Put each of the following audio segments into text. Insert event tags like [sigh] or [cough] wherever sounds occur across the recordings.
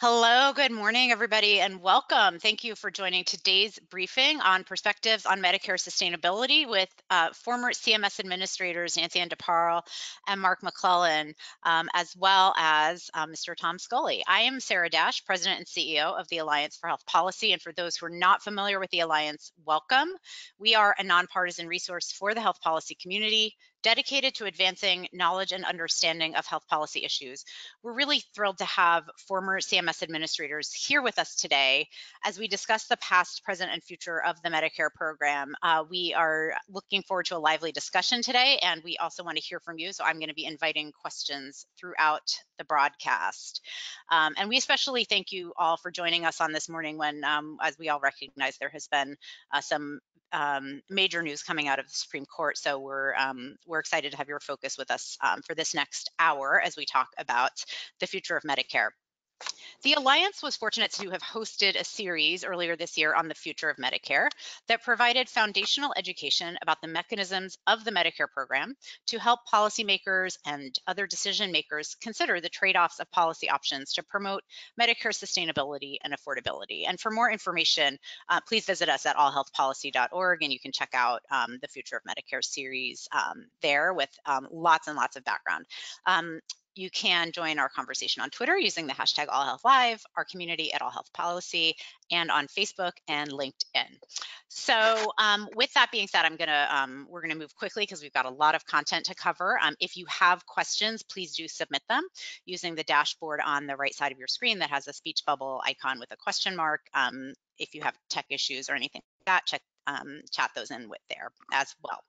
Hello, good morning, everybody, and welcome. Thank you for joining today's briefing on perspectives on Medicare sustainability with uh, former CMS administrators Nancy Ann DeParle and Mark McClellan, um, as well as uh, Mr. Tom Scully. I am Sarah Dash, President and CEO of the Alliance for Health Policy, and for those who are not familiar with the Alliance, welcome. We are a nonpartisan resource for the health policy community dedicated to advancing knowledge and understanding of health policy issues. We're really thrilled to have former CMS administrators here with us today as we discuss the past, present, and future of the Medicare program. Uh, we are looking forward to a lively discussion today, and we also want to hear from you. So I'm going to be inviting questions throughout the broadcast. Um, and we especially thank you all for joining us on this morning when, um, as we all recognize, there has been uh, some um, major news coming out of the Supreme Court. So we're um, we're excited to have your focus with us um, for this next hour as we talk about the future of Medicare. The Alliance was fortunate to have hosted a series earlier this year on the future of Medicare that provided foundational education about the mechanisms of the Medicare program to help policymakers and other decision makers consider the trade-offs of policy options to promote Medicare sustainability and affordability. And for more information, uh, please visit us at allhealthpolicy.org and you can check out um, the Future of Medicare series um, there with um, lots and lots of background. You can join our conversation on Twitter using the hashtag AllHealthLive, our community at All Health Policy, and on Facebook and LinkedIn. So um, with that being said, I'm gonna um, we're gonna move quickly because we've got a lot of content to cover. Um, if you have questions, please do submit them using the dashboard on the right side of your screen that has a speech bubble icon with a question mark. Um, if you have tech issues or anything like that, check um, chat those in with there as well.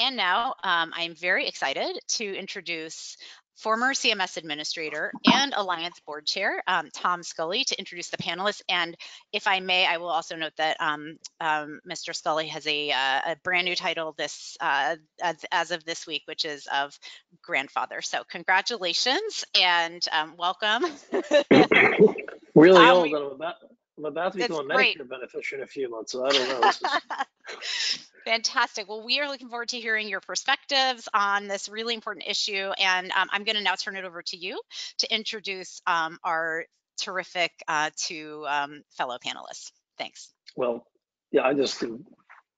And now um, I'm very excited to introduce former CMS administrator and Alliance board chair, um, Tom Scully, to introduce the panelists. And if I may, I will also note that um, um, Mr. Scully has a, uh, a, brand new title this uh, as, as, of this week, which is of grandfather. So congratulations and um, welcome. [laughs] really um, old. I'm about, I'm about to become a Medicare beneficiary in a few months, so I don't know. [laughs] [laughs] Fantastic. Well, we are looking forward to hearing your perspectives on this really important issue. And um, I'm going to now turn it over to you to introduce um, our terrific uh, two um, fellow panelists. Thanks. Well, yeah, I just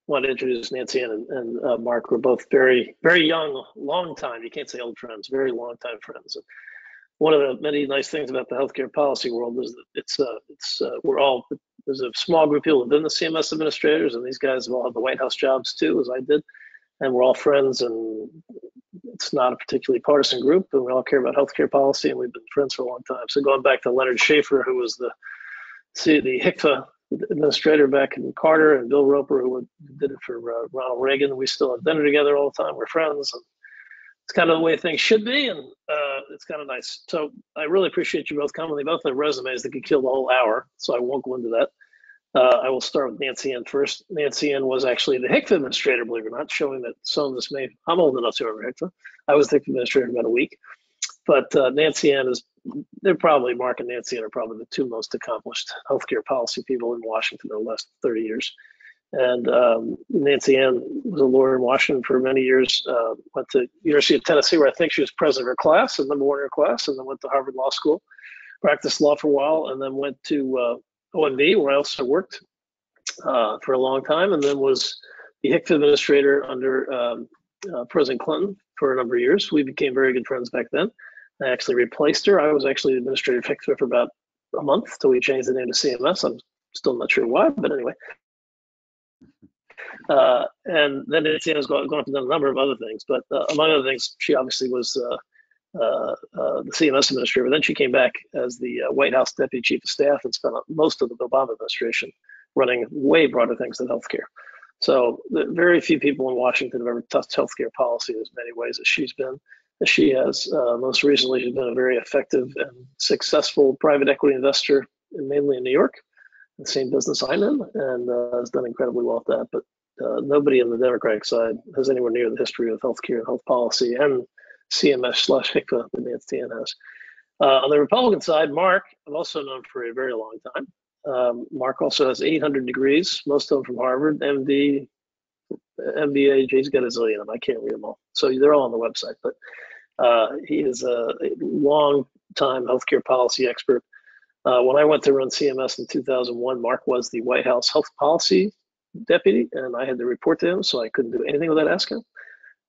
want to introduce Nancy and, and uh, Mark. We're both very, very young, long time. You can't say old friends, very long time friends. And one of the many nice things about the healthcare policy world is that it's uh, it's uh, we're all there's a small group of people within the CMS administrators, and these guys have all had the White House jobs too, as I did, and we're all friends, and it's not a particularly partisan group, and we all care about healthcare policy, and we've been friends for a long time. So going back to Leonard Schaeffer, who was the see the HCFA administrator back in Carter, and Bill Roper, who did it for uh, Ronald Reagan, we still have dinner together all the time. We're friends, and it's kind of the way things should be, and uh, it's kind of nice. So I really appreciate you both coming. They both have resumes that could kill the whole hour, so I won't go into that. Uh, I will start with Nancy Ann first. Nancy Ann was actually the HCFA administrator, believe it or not, showing that some of this may, I'm old enough to remember HCFA. I was the administrator about a week. But uh, Nancy Ann is, they're probably, Mark and Nancy Ann are probably the two most accomplished healthcare policy people in Washington in the last 30 years. And um, Nancy Ann was a lawyer in Washington for many years. Uh, went to University of Tennessee, where I think she was president of her class and number one in her class, and then went to Harvard Law School, practiced law for a while, and then went to uh, OMB, where I also worked uh, for a long time, and then was the HCFA administrator under um, uh, President Clinton for a number of years. We became very good friends back then. I actually replaced her. I was actually the administrator of HCFA for about a month till we changed the name to CMS. I'm still not sure why, but anyway. Uh, and then has gone, gone up and done a number of other things, but uh, among other things, she obviously was uh, uh, uh the CMS administrator. Then she came back as the uh, White House deputy chief of staff and spent most of the Obama administration running way broader things than healthcare. So very few people in Washington have ever touched healthcare policy in as many ways as she's been. As she has most recently, she's been a very effective and successful private equity investor, mainly in New York the same business I'm in, and uh, has done incredibly well at that. But uh, nobody on the Democratic side has anywhere near the history of healthcare and health policy and CMS slash HCFA that Nancy Ann has. Uh, on the Republican side, Mark, I've also known for a very long time. Um, Mark also has 800 degrees, most of them from Harvard, MD, MBA. He's got a zillion of them. I can't read them all. So they're all on the website. But uh, he is a long time healthcare policy expert. Uh, when I went to run CMS in 2001, Mark was the White House health policy deputy, and I had to report to him, so I couldn't do anything without asking.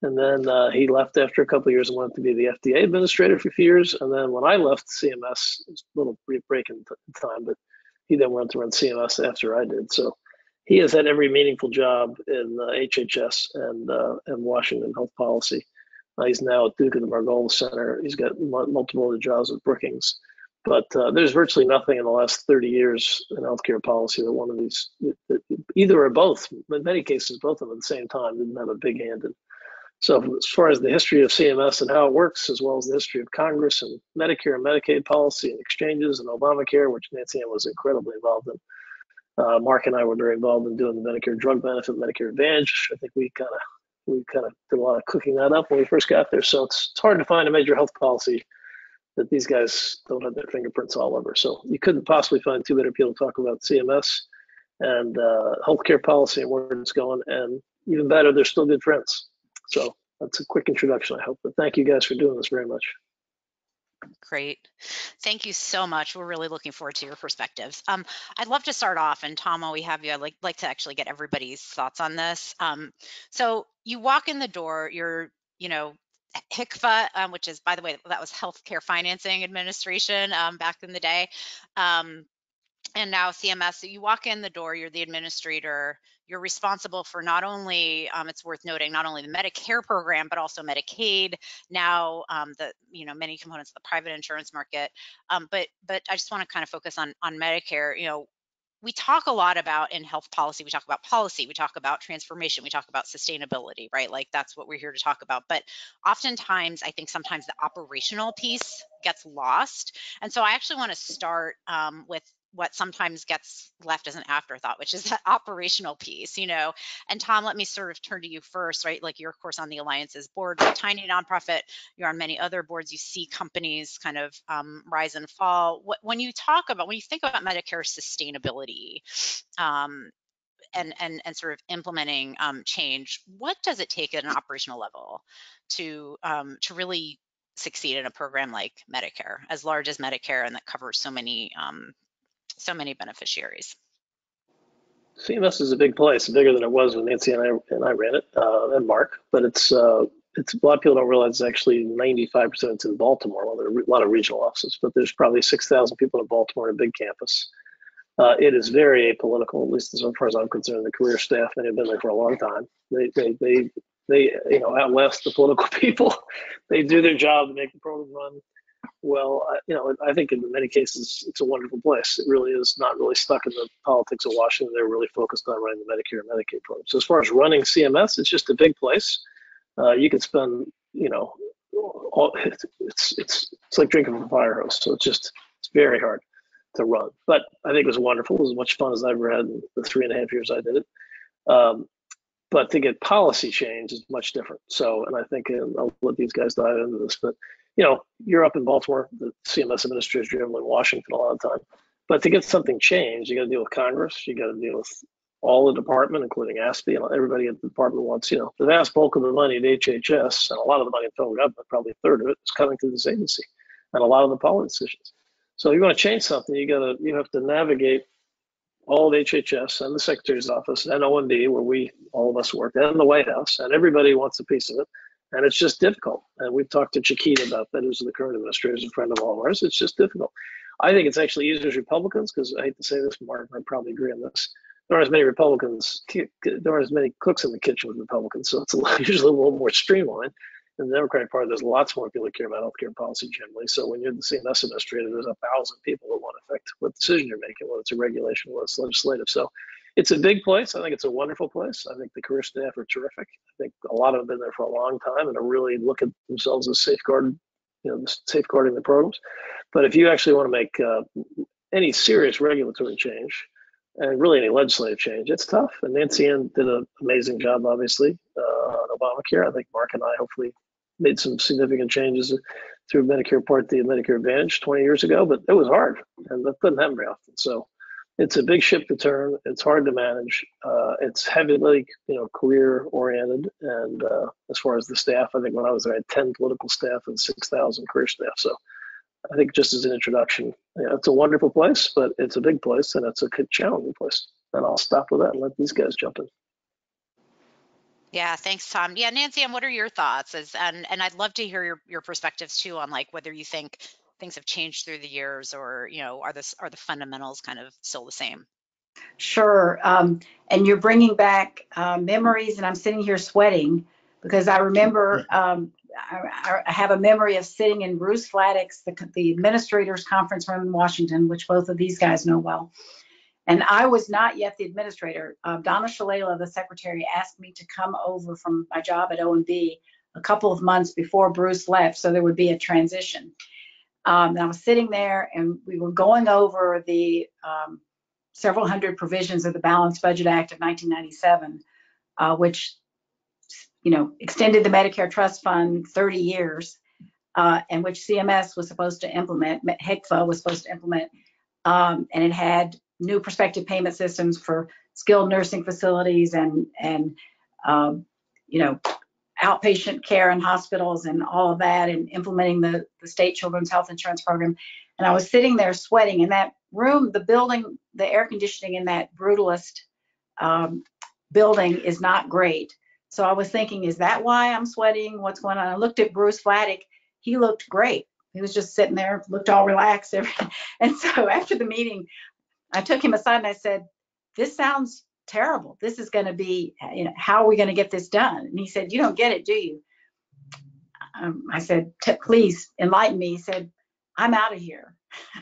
And then uh, he left after a couple of years and went to be the FDA administrator for a few years. And then when I left CMS, it was a little break in time, but he then went to run CMS after I did. So he has had every meaningful job in uh, HHS and uh, and Washington health policy. Uh, he's now at Duke of the Margolis Center. He's got multiple other jobs at Brookings. But uh, there's virtually nothing in the last 30 years in healthcare policy that one of these, either or both, in many cases, both of them at the same time, didn't have a big hand in. So, as far as the history of CMS and how it works, as well as the history of Congress and Medicare and Medicaid policy and exchanges and Obamacare, which Nancy Ann was incredibly involved in, uh, Mark and I were very involved in doing the Medicare drug benefit, Medicare Advantage. I think we kind of we kind of did a lot of cooking that up when we first got there. So it's, it's hard to find a major health policy that these guys don't have their fingerprints all over. So you couldn't possibly find two better people to talk about CMS and uh, healthcare policy and where it's going. And even better, they're still good friends. So that's a quick introduction, I hope. But thank you guys for doing this very much. Great. Thank you so much. We're really looking forward to your perspectives. Um, I'd love to start off, and Tom, while we have you, I'd like, like to actually get everybody's thoughts on this. Um, so you walk in the door, you're, you know, HCFA, um, which is, by the way, that was Healthcare Financing Administration um, back in the day. Um, and now CMS, so you walk in the door, you're the administrator, you're responsible for not only, um, it's worth noting, not only the Medicare program, but also Medicaid, now um, the, you know, many components of the private insurance market. Um, but, but I just want to kind of focus on, on Medicare, you know, we talk a lot about in health policy, we talk about policy, we talk about transformation, we talk about sustainability, right? Like that's what we're here to talk about. But oftentimes, I think sometimes the operational piece gets lost. And so I actually want to start um, with what sometimes gets left as an afterthought, which is that [laughs] operational piece, you know. And Tom, let me sort of turn to you first, right? Like you're course on the Alliances board, a tiny nonprofit. You're on many other boards. You see companies kind of um, rise and fall. When you talk about, when you think about Medicare sustainability, um, and, and, and sort of implementing um, change, what does it take at an operational level to um, to really succeed in a program like Medicare, as large as Medicare, and that covers so many um, so many beneficiaries. CMS is a big place, bigger than it was when Nancy and I and I ran it, uh, and Mark. But it's uh, it's a lot of people don't realize it's actually 95% it's in Baltimore. Well, there are a lot of regional offices, but there's probably 6,000 people in Baltimore, in a big campus. Uh, it is very apolitical, at least as far as I'm concerned. The career staff, many have been there for a long time. They they they they you know outlast the political [laughs] people. they do their job to make the program run well, I, you know, I think in many cases it's a wonderful place. It really is not really stuck in the politics of Washington. They're really focused on running the Medicare and Medicaid program. So as far as running CMS, it's just a big place. Uh, you can spend, you know, all, it's, it's it's it's like drinking from a fire hose. So it's just it's very hard to run. But I think it was wonderful. It was as much fun as I ever had in the three and a half years I did it. Um, but to get policy change is much different. So, and I think and I'll let these guys dive into this, but you know, you're up in Baltimore, the CMS administrators generally in Washington a lot of time. But to get something changed, you got to deal with Congress. You got to deal with all the department, including ASPE, and everybody at the department wants, you know, the vast bulk of the money at HHS and a lot of the money in federal government, probably a third of it, is coming through this agency, and a lot of the policy decisions. So if you want to change something, you got to you have to navigate all of HHS and the Secretary's office and OMB, where we all of us work, and the White House, and everybody wants a piece of it and it's just difficult. And we've talked to Chiquita about that, who's the current administrator, is a friend of all of ours. It's just difficult. I think it's actually easier as Republicans because I hate to say this, Mark, I probably agree on this. There aren't as many Republicans, there aren't as many cooks in the kitchen with Republicans, so it's a lot, [laughs] usually a little more streamlined. In the Democratic Party, there's lots more people that care about healthcare policy generally. So when you're the CMS administrator, there's a thousand people that want to affect what decision you're making, whether it's a regulation, whether it's legislative. So it's a big place. I think it's a wonderful place. I think the career staff are terrific. I think a lot of them have been there for a long time and are really look at themselves as safeguarding, you know, safeguarding the programs. But if you actually want to make uh, any serious regulatory change and really any legislative change, it's tough. And Nancy Ann did an amazing job, obviously, uh, on Obamacare. I think Mark and I hopefully made some significant changes through Medicare Part D and Medicare Advantage 20 years ago, but it was hard, and that doesn't happen very often. So it's a big ship to turn. It's hard to manage. Uh, it's heavily, you know, career oriented. And uh, as far as the staff, I think when I was there, I had 10 political staff and 6,000 career staff. So I think just as an introduction, yeah, it's a wonderful place, but it's a big place and it's a challenging place. And I'll stop with that and let these guys jump in. Yeah, thanks, Tom. Yeah, Nancy, and what are your thoughts? As, and and I'd love to hear your, your perspectives too on like whether you think things have changed through the years or you know are this are the fundamentals kind of still the same? Sure. Um, and you're bringing back uh, memories, and I'm sitting here sweating because I remember um, I, I, have a memory of sitting in Bruce Vladeck's, the, the administrators conference room in Washington, which both of these guys know well. And I was not yet the administrator. Uh, Donna Shalala, the secretary, asked me to come over from my job at OMB a couple of months before Bruce left, so there would be a transition. Um, and I was sitting there, and we were going over the um, several hundred provisions of the Balanced Budget Act of 1997, uh, which you know extended the Medicare Trust Fund 30 years, uh, and which CMS was supposed to implement, HCFA was supposed to implement, um, and it had new prospective payment systems for skilled nursing facilities and and um, you know outpatient care in hospitals and all of that and implementing the, the state children's health insurance program. And i was sitting there sweating in that room. The building the air conditioning in that brutalist um, building is not great. So i was thinking is that why i'm sweating? What's going on? I looked at bruce Vladeck he looked great. He was just sitting there looked all relaxed. [laughs] And so after the meeting I took him aside and I said, this sounds terrible. This is going to be, you know, how are we going to get this done? And he said, you don't get it, do you? Um, I said, please enlighten me. He said, I'm out of here.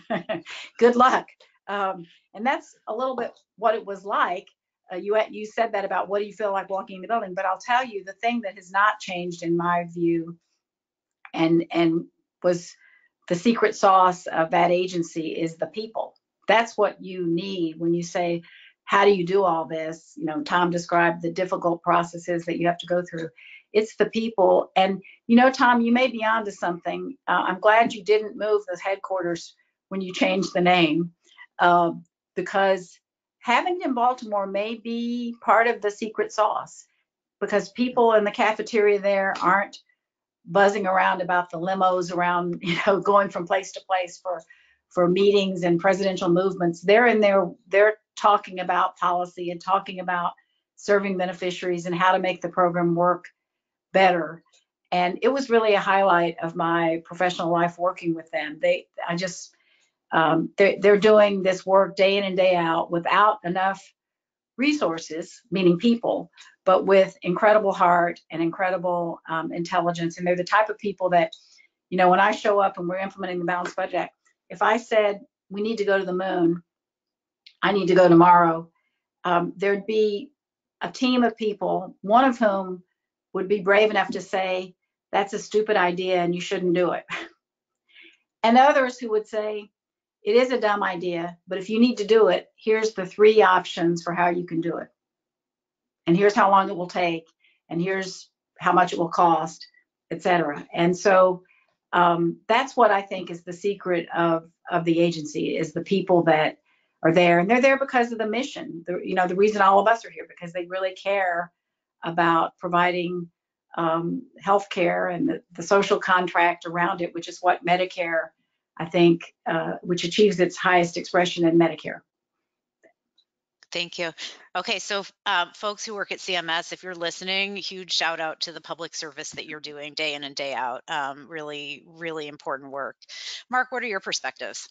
[laughs] Good luck. Um, and that's a little bit what it was like. Uh, you you said that about what do you feel like walking in the building, but I'll tell you the thing that has not changed in my view, and and was the secret sauce of that agency is the people that's what you need when you say how do you do all this? You know tom described the difficult processes that you have to go through. It's the people. And you know tom you may be onto something. Uh, i'm glad you didn't move the headquarters when you changed the name uh, because having it in baltimore may be part of the secret sauce because people in the cafeteria there aren't buzzing around about the limos around [laughs] you know going from place to place for for meetings and presidential movements, they're in there, they're talking about policy and talking about serving beneficiaries and how to make the program work better. And it was really a highlight of my professional life working with them. They, I just, um, they're, they're doing this work day in and day out without enough resources, meaning people, but with incredible heart and incredible um, intelligence. And they're the type of people that, you know, when I show up and we're implementing the Balanced Budget if I said we need to go to the moon, I need to go tomorrow, um, there'd be a team of people, one of whom would be brave enough to say, that's a stupid idea and you shouldn't do it. [laughs] and others who would say, it is a dumb idea, but if you need to do it, here's the three options for how you can do it. And here's how long it will take, and here's how much it will cost, etc. And so um, that's what I think is the secret of of the agency is the people that are there, and they're there because of the mission. The, you know, the reason all of us are here because they really care about providing um, health care and the, the, social contract around it, which is what Medicare, I think, uh, which achieves its highest expression in Medicare. Thank you. Okay, so um, folks who work at CMS, if you're listening, huge shout out to the public service that you're doing day in and day out. Um, really, really important work. Mark, what are your perspectives?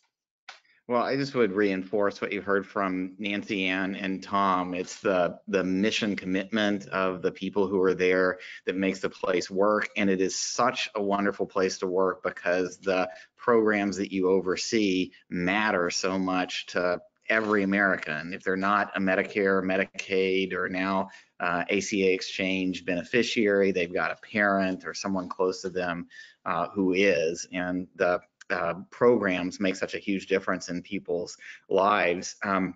Well, I just would reinforce what you heard from Nancy Ann and Tom. It's the the mission commitment of the people who are there that makes the place work, and it is such a wonderful place to work because the programs that you oversee matter so much to every American. If they're not a Medicare, Medicaid, or now uh, ACA exchange beneficiary, they've got a parent or someone close to them uh, who is. And the uh, programs make such a huge difference in people's lives. Um,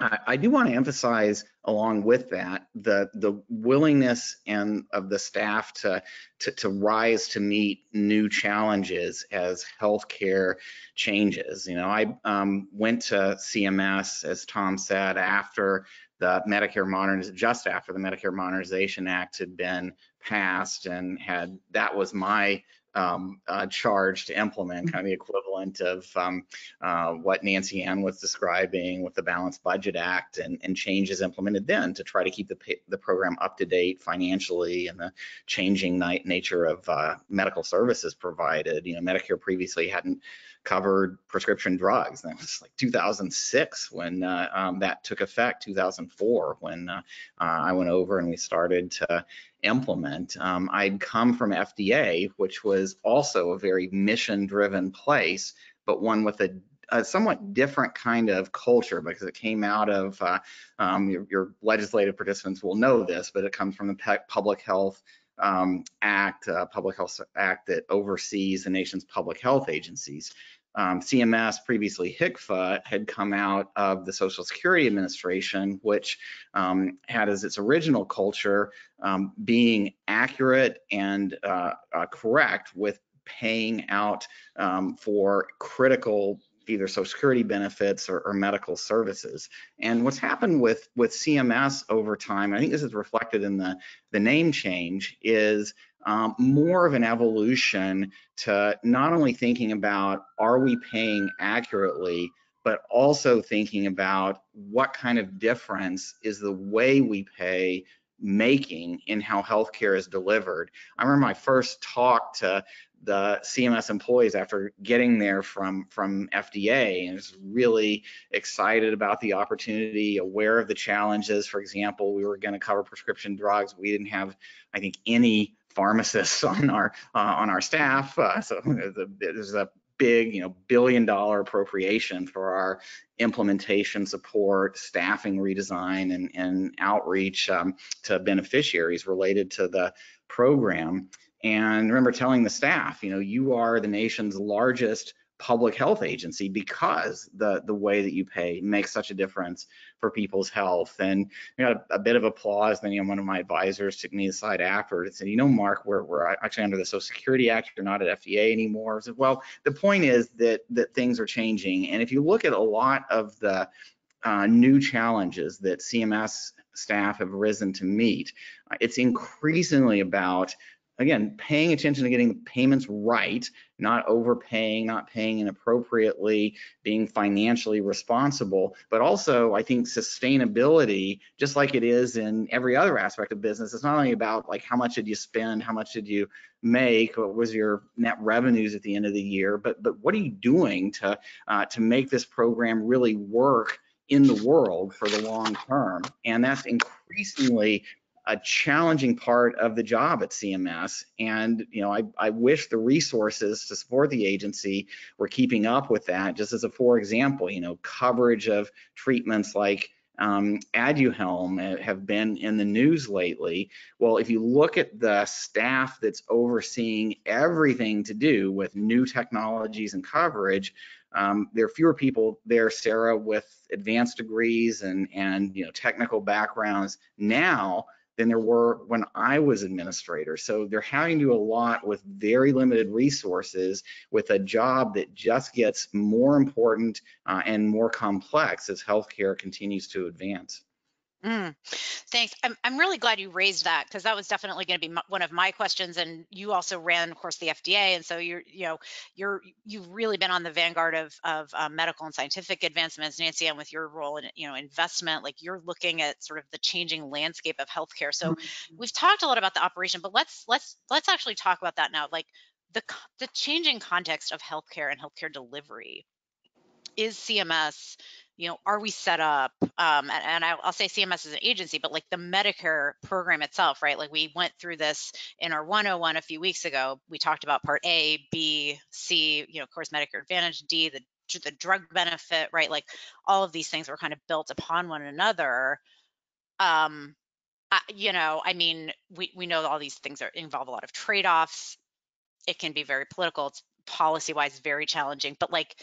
I, do want to emphasize along with that the the willingness and of the staff to, to to rise to meet new challenges as healthcare changes. You know, I um, went to CMS as Tom said after the Medicare modernization just after the Medicare Modernization Act had been passed and had that was my um, uh, charge to implement, kind of the equivalent of um, uh, what Nancy Ann was describing with the Balanced Budget Act and, and changes implemented then to try to keep the, the program up to date financially and the changing nature of uh, medical services provided. You know, Medicare previously hadn't covered prescription drugs. That was like 2006 when uh, um, that took effect, 2004 when uh, uh, I went over and we started to implement. Um, I'd come from FDA, which was also a very mission driven place, but one with a a somewhat different kind of culture because it came out of uh, um, your, your, legislative participants will know this, but it comes from the Public Health um, Act, uh, Public Health Act that oversees the nation's public health agencies. Um, CMS, previously HCFA, had come out of the Social Security Administration, which um, had as its original culture um, being accurate and uh, uh, correct with paying out um, for critical either social security benefits or, or, medical services. And what's happened with, with CMS over time, I think this is reflected in the, the name change, is um, more of an evolution to not only thinking about are we paying accurately, but also thinking about what kind of difference is the way we pay making in how healthcare is delivered. I remember my first talk to the CMS employees after getting there from from FDA and was really excited about the opportunity, aware of the challenges. For example, we were going to cover prescription drugs. We didn't have, I think, any pharmacists [laughs] on our uh, on our staff. Uh, so there's a big, you know, billion dollar appropriation for our implementation support, staffing redesign, and, and outreach um, to beneficiaries related to the program. And remember telling the staff, you know, you are the nation's largest public health agency because the the way that you pay makes such a difference for people's health. And you know, a, a bit of applause. Then you know, one of my advisors took me aside after and said, you know, Mark, we're we're actually under the Social Security Act. You're not at FDA anymore. I said, well, the point is that that things are changing. And if you look at a lot of the uh, new challenges that CMS staff have risen to meet, it's increasingly about again, paying attention to getting the payments right, not overpaying, not paying inappropriately, being financially responsible, but also I think sustainability, just like it is in every other aspect of business, it's not only about like how much did you spend, how much did you make, what was your net revenues at the end of the year, but but what are you doing to uh, to make this program really work in the world for the long term? And that's increasingly a challenging part of the job at CMS. And, you know, I, I wish the resources to support the agency were keeping up with that. Just as a for example, you know, coverage of treatments like um, Aduhelm have been in the news lately. Well, if you look at the staff that's overseeing everything to do with new technologies and coverage, um, there are fewer people there, Sarah, with advanced degrees and and you know technical backgrounds now than there were when I was administrator. So they're having to do a lot with very limited resources with a job that just gets more important uh, and more complex as healthcare continues to advance. Mm, thanks. I'm, I'm really glad you raised that because that was definitely going to be one of my questions. And you also ran, of course, the FDA, and so you're, you know, you're you've really been on the vanguard of of uh, medical and scientific advancements, Nancy, and with your role in you know investment, like you're looking at sort of the changing landscape of healthcare. So mm-hmm. we've talked a lot about the operation, but let's let's let's actually talk about that now. Like the the changing context of healthcare and healthcare delivery is CMS you know, are we set up? Um, and, and I, will say CMS is an agency, but like the Medicare program itself, right? Like we went through this in our 101 a few weeks ago. We talked about Part A, B, C, you know, of course, Medicare Advantage, D, the the drug benefit, right? Like all of these things were kind of built upon one another. Um, I, you know, I mean, we we know all these things are involve a lot of trade-offs. It can be very political. It's policy-wise very challenging, but like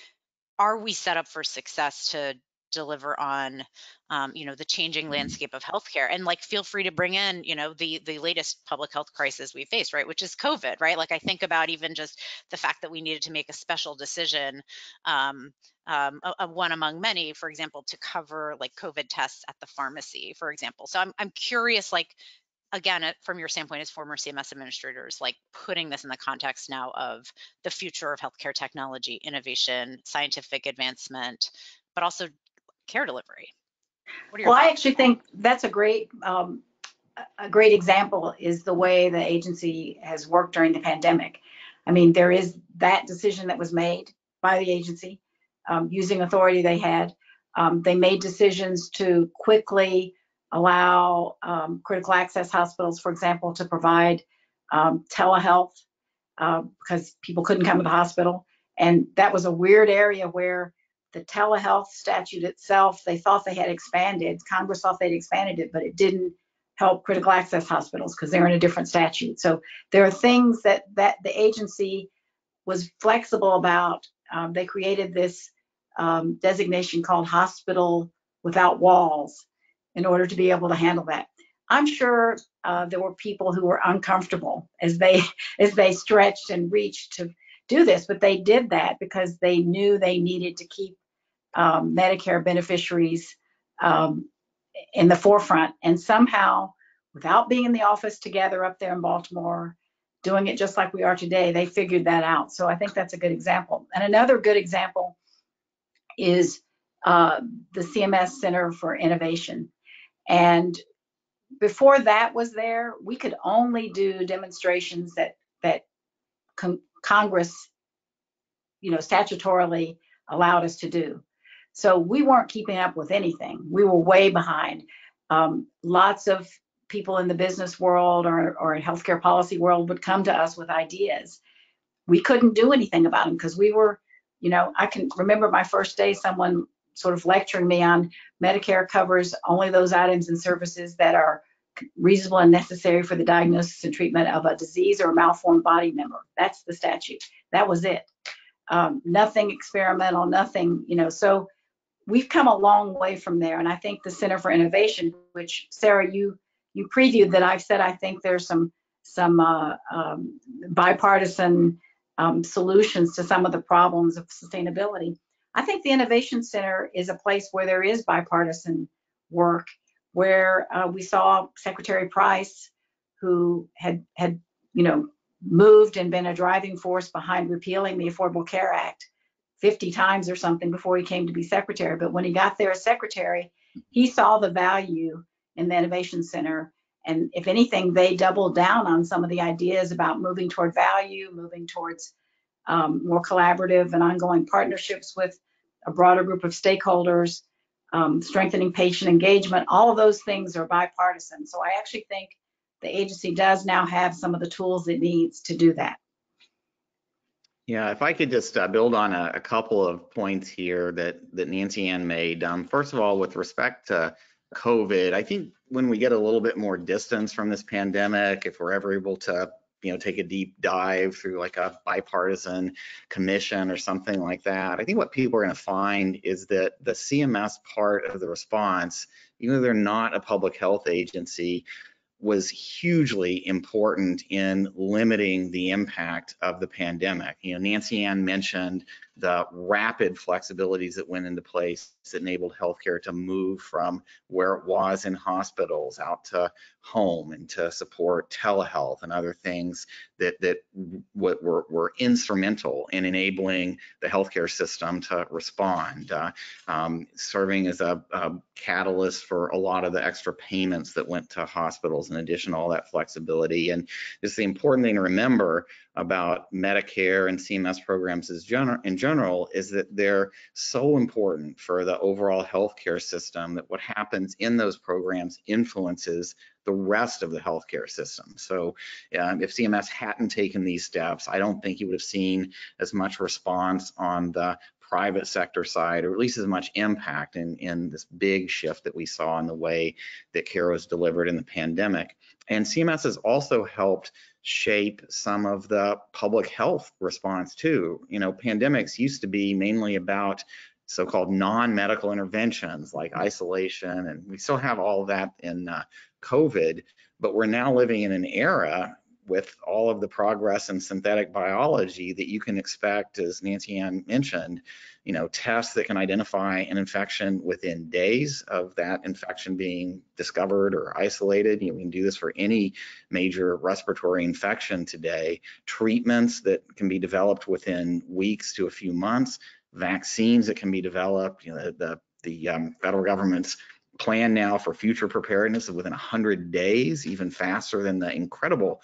are we set up for success to deliver on um, you know the changing mm-hmm. landscape of healthcare. And like feel free to bring in you know the the latest public health crisis we face right which is covid right? Like i think about even just the fact that we needed to make a special decision um, um, a, a one among many for example to cover like covid tests at the pharmacy for example. So i'm, I'm curious like again, from your standpoint as former CMS administrators, like putting this in the context now of the future of healthcare technology, innovation, scientific advancement, but also care delivery. What are your Well, I actually think that's a great, um, a- a great example is the way the agency has worked during the pandemic. I mean, there is that decision that was made by the agency, um, using authority they had. Um, they made decisions to quickly allow, um, critical access hospitals, for example, to provide, um, telehealth, uh, because people couldn't come to the hospital. And that was a weird area where the telehealth statute itself, they thought they had expanded. Congress thought they'd expanded it, but it didn't help critical access hospitals because they're in a different statute. So there are things that that the agency was flexible about. Um, they created this um, designation called hospital without walls in order to be able to handle that. I'm sure uh, there were people who were uncomfortable as they [laughs] as they stretched and reached to do this, but they did that because they knew they needed to keep um, Medicare beneficiaries um, in the forefront. And somehow, without being in the office together up there in Baltimore, doing it just like we are today, they figured that out. So I think that's a good example. And another good example is uh, the CMS Center for Innovation. And before that was there, we could only do demonstrations that that Congress, you know, statutorily allowed us to do. So we weren't keeping up with anything. We were way behind. Um, lots of people in the business world or, or in healthcare policy world would come to us with ideas. We couldn't do anything about them because we were, you know, I can remember my first day, someone sort of lecturing me on Medicare covers only those items and services that are reasonable and necessary for the diagnosis and treatment of a disease or a malformed body member. That's the statute. That was it. Um, nothing experimental, nothing, you know. So we've come a long way from there. And I think the Center for Innovation, which Sarah, you you previewed that I've said I think there's some some uh, um, bipartisan um, solutions to some of the problems of sustainability. I think the Innovation Center is a place where there is bipartisan work, where uh, we saw Secretary Price, who had had you know moved and been a driving force behind repealing the Affordable Care Act 50 times or something before he came to be secretary. But when he got there as secretary, he saw the value in the Innovation Center. And if anything, they doubled down on some of the ideas about moving toward value, moving towards um, more collaborative and ongoing partnerships with a broader group of stakeholders, um, strengthening patient engagement. All of those things are bipartisan. So I actually think the agency does now have some of the tools it needs to do that. Yeah, if I could just uh, build on a, a couple of points here that that Nancy Ann made. Um, first of all, with respect to COVID, I think when we get a little bit more distance from this pandemic, if we're ever able to, you know, take a deep dive through like a bipartisan commission or something like that, I think what people are going to find is that the CMS part of the response, even though they're not a public health agency, was hugely important in limiting the impact of the pandemic. You know, Nancy Ann mentioned the rapid flexibilities that went into place that enabled healthcare to move from where it was in hospitals out to home and to support telehealth and other things that that were, were instrumental in enabling the healthcare system to respond, uh, um, serving as a, a catalyst for a lot of the extra payments that went to hospitals in addition to all that flexibility. And it's the important thing to remember about Medicare and CMS programs gener in general is that they're so important for the overall healthcare system that what happens in those programs influences the rest of the healthcare system. So um, if CMS hadn't taken these steps, I don't think you would have seen as much response on the private sector side, or at least as much impact in, in this big shift that we saw in the way that care was delivered in the pandemic. And CMS has also helped shape some of the public health response too. You know, pandemics used to be mainly about so-called non-medical interventions like isolation, and we still have all that in uh, COVID, but we're now living in an era with all of the progress in synthetic biology that you can expect, as Nancy Ann mentioned, you know, tests that can identify an infection within days of that infection being discovered or isolated. You know, we can do this for any major respiratory infection today. Treatments that can be developed within weeks to a few months. Vaccines that can be developed. You know, the the um, federal government's plan now for future preparedness within 100 days, even faster than the incredible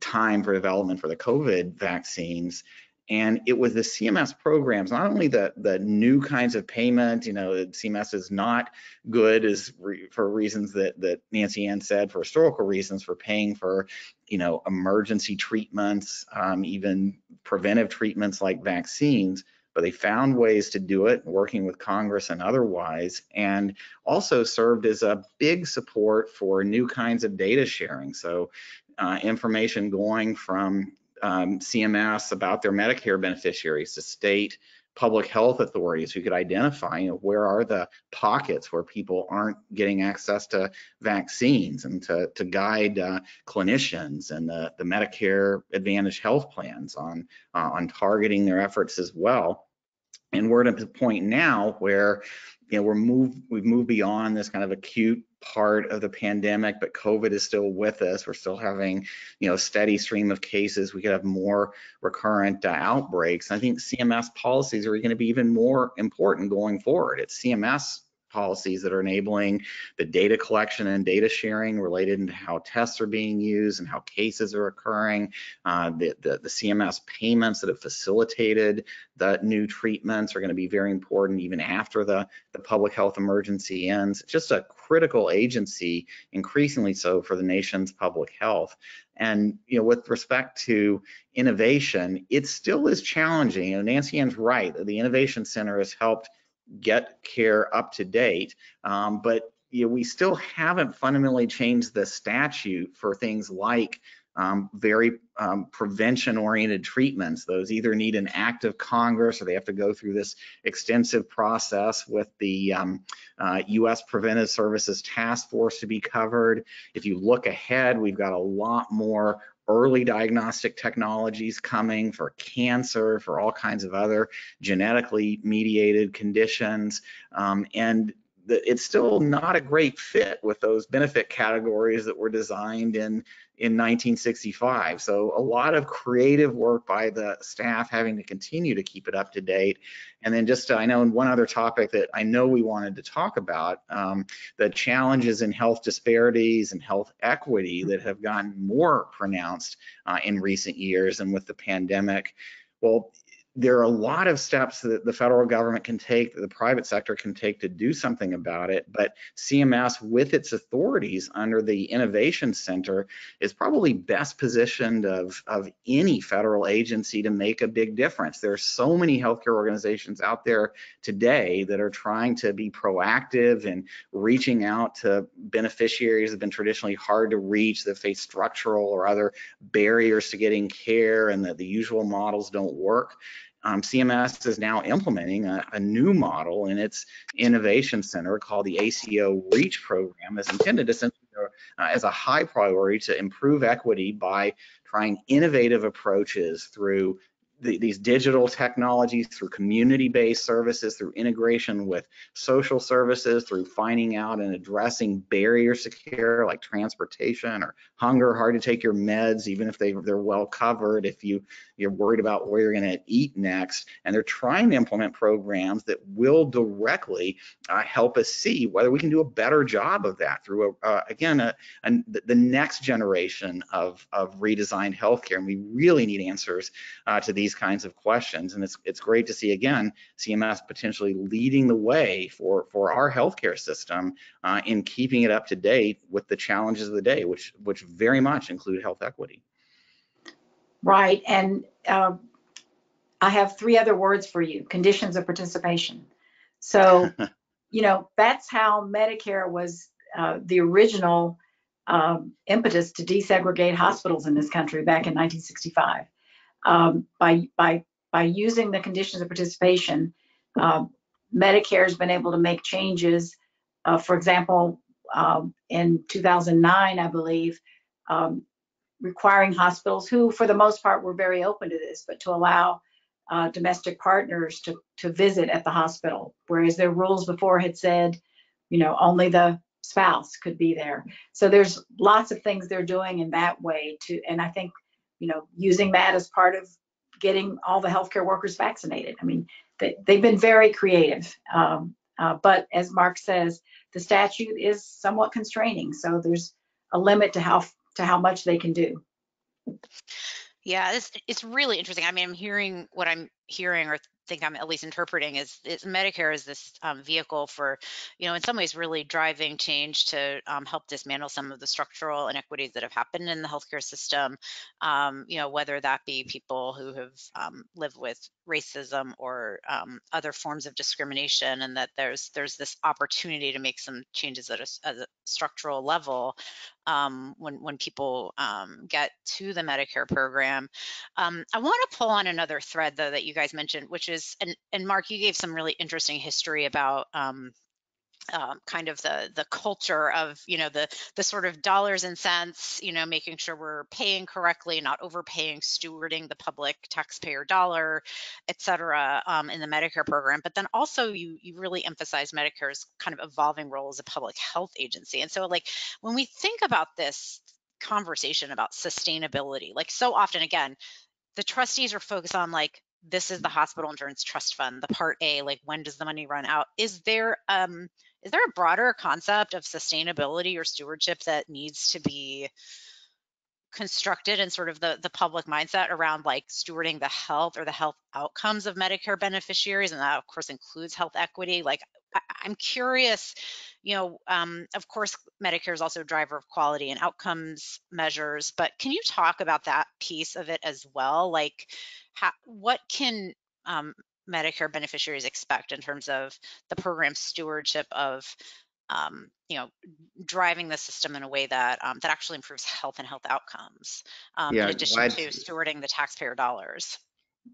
time for development for the COVID vaccines. And it was the CMS programs, not only the, the new kinds of payment, you know, CMS is not good as re, for reasons that, that Nancy Ann said, for historical reasons, for paying for, you know, emergency treatments, um, even preventive treatments like vaccines, but they found ways to do it, working with Congress and otherwise, and also served as a big support for new kinds of data sharing. So uh, information going from um, CMS about their Medicare beneficiaries to state public health authorities who could identify you know, where are the pockets where people aren't getting access to vaccines and to, to guide uh, clinicians and the, the Medicare Advantage health plans on, uh, on targeting their efforts as well. And we're at a point now where you know we're moved we've moved beyond this kind of acute part of the pandemic, but COVID is still with us. We're still having, you know, steady stream of cases. We could have more recurrent uh, outbreaks. I think CMS policies are going to be even more important going forward. It's CMS policies that are enabling the data collection and data sharing related to how tests are being used and how cases are occurring, uh, the, the, the, CMS payments that have facilitated the new treatments are going to be very important even after the, the public health emergency ends. Just a critical agency, increasingly so for the nation's public health. And you know, with respect to innovation, it still is challenging. You know, Nancy Ann's right. The Innovation Center has helped get care up to date. Um, but you know, we still haven't fundamentally changed the statute for things like um, very um, prevention-oriented treatments. Those either need an act of Congress or they have to go through this extensive process with the um, uh, U.S. Preventive Services Task Force to be covered. If you look ahead, we've got a lot more early diagnostic technologies coming for cancer, for all kinds of other genetically mediated conditions. Um, and it's still not a great fit with those benefit categories that were designed in in 1965. So a lot of creative work by the staff having to continue to keep it up to date. And then just I know one other topic that I know we wanted to talk about, um, the challenges in health disparities and health equity that have gotten more pronounced uh, in recent years and with the pandemic. Well, there are a lot of steps that the federal government can take, that the private sector can take to do something about it. But CMS, with its authorities under the Innovation Center, is probably best positioned of, of any federal agency to make a big difference. There are so many healthcare organizations out there today that are trying to be proactive and reaching out to beneficiaries that have been traditionally hard to reach, that face structural or other barriers to getting care, and that the usual models don't work um, CMS is now implementing a, a, new model in its innovation center called the ACO REACH program that's intended essentially uh, as a high priority to improve equity by trying innovative approaches through the, these digital technologies through community-based services, through integration with social services, through finding out and addressing barriers to care like transportation or hunger, hard to take your meds, even if they, they're well covered, if you, you're worried about where you're gonna eat next. And they're trying to implement programs that will directly uh, help us see whether we can do a better job of that through, a, uh, again, a, a, the next generation of, of redesigned healthcare. And we really need answers uh, to these these kinds of questions. And it's it's great to see again CMS potentially leading the way for for our healthcare system uh, in keeping it up to date with the challenges of the day, which which very much include health equity. Right, and uh, I have three other words for you: conditions of participation. So, [laughs] you know, that's how Medicare was uh, the original um, impetus to desegregate hospitals in this country back in 1965 um, by by by using the conditions of participation, uh, Medicare has been able to make changes. Uh, for example, um, in 2009, I believe, um, requiring hospitals, who for the most part were very open to this, but to allow uh, domestic partners to, to visit at the hospital, whereas their rules before had said, you know, only the spouse could be there. So there's lots of things they're doing in that way to, and I think, you know, using that as part of getting all the healthcare workers vaccinated. I mean, they, they've been very creative. Um, uh, but as Mark says, the statute is somewhat constraining. So there's a limit to how to how much they can do. Yeah, it's it's really interesting. I mean, I'm hearing what I'm hearing or think I'm at least interpreting is, is Medicare is this um, vehicle for, you know, in some ways really driving change to um, help dismantle some of the structural inequities that have happened in the healthcare system. Um, you know, whether that be people who have um, lived with racism or um, other forms of discrimination, and that there's there's this opportunity to make some changes at a, at a structural level um, when when people um, get to the Medicare program. Um, I want to pull on another thread though that you guys mentioned, which is and and Mark, you gave some really interesting history about um, kind of the the culture of you know the the sort of dollars and cents you know making sure we're paying correctly not overpaying stewarding the public taxpayer dollar et cetera um, in the medicare program. But then also you you really emphasize medicare's kind of evolving role as a public health agency. And so like when we think about this conversation about sustainability like so often again the trustees are focused on like this is the hospital insurance trust fund the part a like when does the money run out? Is there um is there a broader concept of sustainability or stewardship that needs to be constructed in sort of the the public mindset around like stewarding the health or the health outcomes of medicare beneficiaries? And that of course includes health equity. Like I, am curious you know um, of course medicare is also a driver of quality and outcomes measures but can you talk about that piece of it as well? Like how, what can um, Medicare beneficiaries expect in terms of the program stewardship of, um, you know, driving the system in a way that um, that actually improves health and health outcomes, um, Yeah, in addition glad to to- stewarding the taxpayer dollars.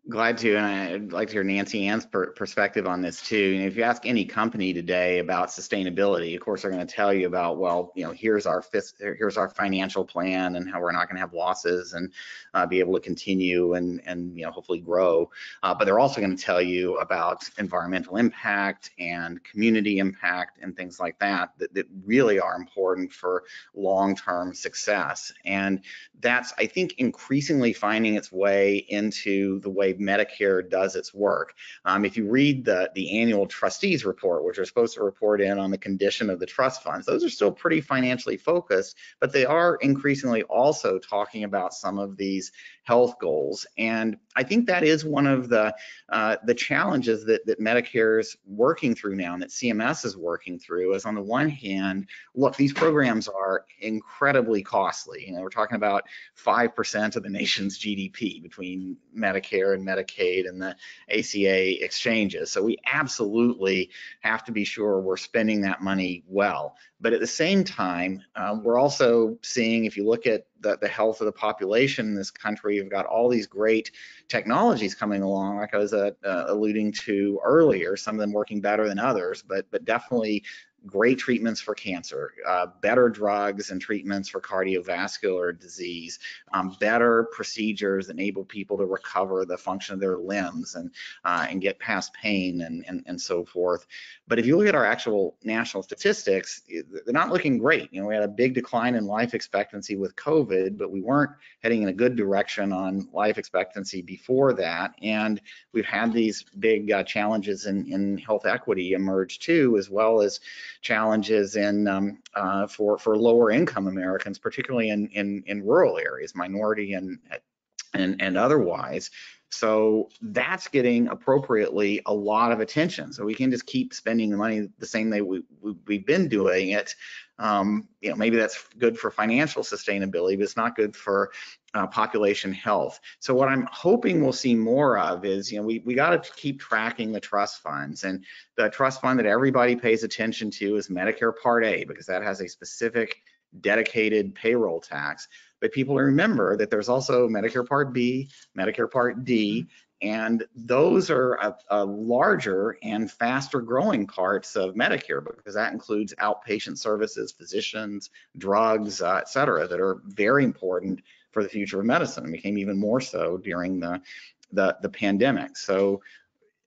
Glad to, and I'd like to hear Nancy Ann's per- perspective on this too. And if you ask any company today about sustainability, of course they're going to tell you about, well, you know, here's our here's our financial plan and how we're not going to have losses and uh, be able to continue and and you know hopefully grow. Uh, but they're also going to tell you about environmental impact and community impact and things like that that, that really are important for long-term success. And that's I think increasingly finding its way into the way Medicare does its work. Um, if you read the, the annual trustees report, which are supposed to report in on the condition of the trust funds, those are still pretty financially focused, but they are increasingly also talking about some of these health goals. And I think that is one of the uh, the challenges that, that Medicare is working through now and that CMS is working through is on the one hand, look, these programs are incredibly costly. You know, we're talking about 5% of the nation's GDP between Medicare and Medicaid and the ACA exchanges. So we absolutely have to be sure we're spending that money well. But at the same time, uh, we're also seeing, if you look at the, the health of the population in this country, you've got all these great technologies coming along, like I was uh, uh, alluding to earlier, some of them working better than others, but, but definitely great treatments for cancer, uh, better drugs and treatments for cardiovascular disease, um, better procedures that enable people to recover the function of their limbs and uh, and get past pain and, and and so forth. But if you look at our actual national statistics, they're not looking great. You know, we had a big decline in life expectancy with COVID, but we weren't heading in a good direction on life expectancy before that. And we've had these big uh, challenges in, in health equity emerge too, as well as challenges in um, uh, for for lower income Americans, particularly in in, in rural areas, minority and and and otherwise. So that's getting appropriately a lot of attention. So we can just keep spending the money the same way we, we, have been doing it. Um, you know, maybe that's good for financial sustainability, but it's not good for uh, population health. So what I'm hoping we'll see more of is, you know, we, we got to keep tracking the trust funds and the trust fund that everybody pays attention to is Medicare Part A because that has a specific dedicated payroll tax. But people remember that there's also Medicare Part B, Medicare Part D, and those are a, a, larger and faster growing parts of Medicare because that includes outpatient services, physicians, drugs, uh, et cetera, that are very important for the future of medicine. It became even more so during the the, the pandemic. So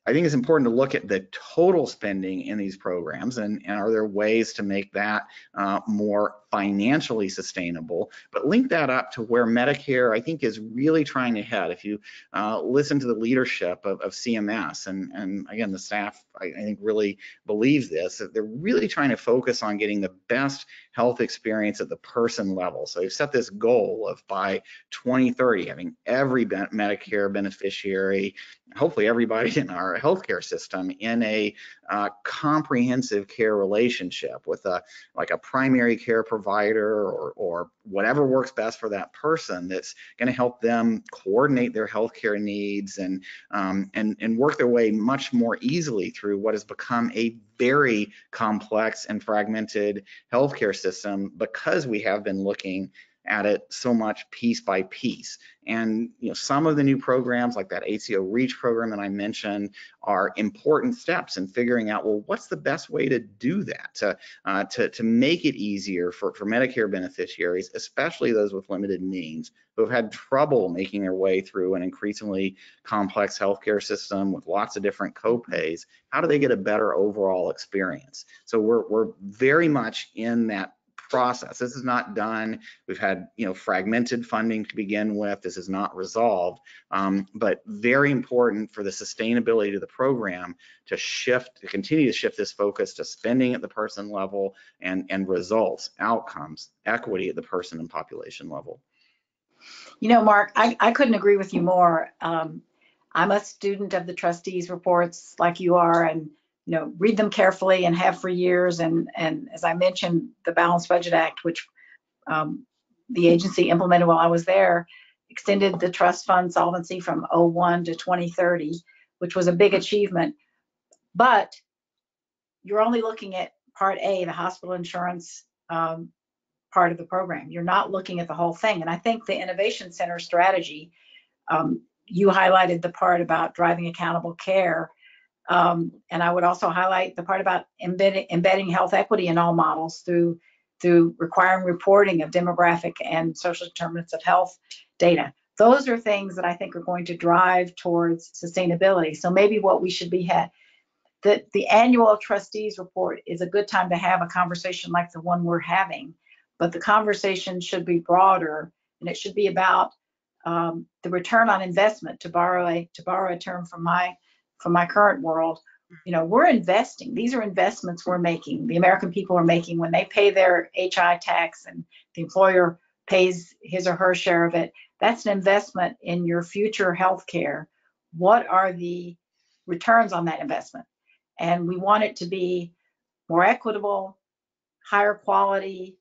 I think it's important to look at the total spending in these programs and, and are there ways to make that uh, more financially sustainable, but link that up to where Medicare, I think, is really trying to head. If you uh, listen to the leadership of, of CMS, and, and again, the staff, I, I think, really believes this, that they're really trying to focus on getting the best health experience at the person level. So they've set this goal of by 2030 having every Medicare beneficiary, hopefully everybody in our healthcare system in a uh, comprehensive care relationship with a like a primary care provider or, or whatever works best for that person that's going to help them coordinate their healthcare needs and um, and and work their way much more easily through what has become a very complex and fragmented healthcare system because we have been looking at it so much piece by piece. And you know, some of the new programs like that ACO REACH program that I mentioned are important steps in figuring out, well, what's the best way to do that, to, uh, to, to make it easier for, for Medicare beneficiaries, especially those with limited means who have had trouble making their way through an increasingly complex healthcare system with lots of different copays. How do they get a better overall experience? So we're, we're very much in that process. This is not done. We've had, you know, fragmented funding to begin with. This is not resolved, um, but very important for the sustainability of the program to shift, to continue to shift this focus to spending at the person level and, and results, outcomes, equity at the person and population level. You know, Mark, I, I couldn't agree with you more. Um, I'm a student of the trustees reports like you are, and you know, read them carefully and have for years. And, and as I mentioned, the Balanced Budget Act, which um, the agency implemented while I was there, extended the trust fund solvency from 01 to 2030, which was a big achievement. But you're only looking at part A, the hospital insurance um, part of the program. You're not looking at the whole thing. And I think the Innovation Center strategy, um, you highlighted the part about driving accountable care um, and I would also highlight the part about embedding, embedding health equity in all models through through requiring reporting of demographic and social determinants of health data. Those are things that I think are going to drive towards sustainability. So maybe what we should be had the, the annual trustees report is a good time to have a conversation like the one we're having, but the conversation should be broader and it should be about um, the return on investment to borrow a to borrow a term from my from my current world, you know, we're investing. These are investments we're making. The American people are making when they pay their HI tax and the employer pays his or her share of it. That's an investment in your future health care. What are the returns on that investment? And we want it to be more equitable, higher quality,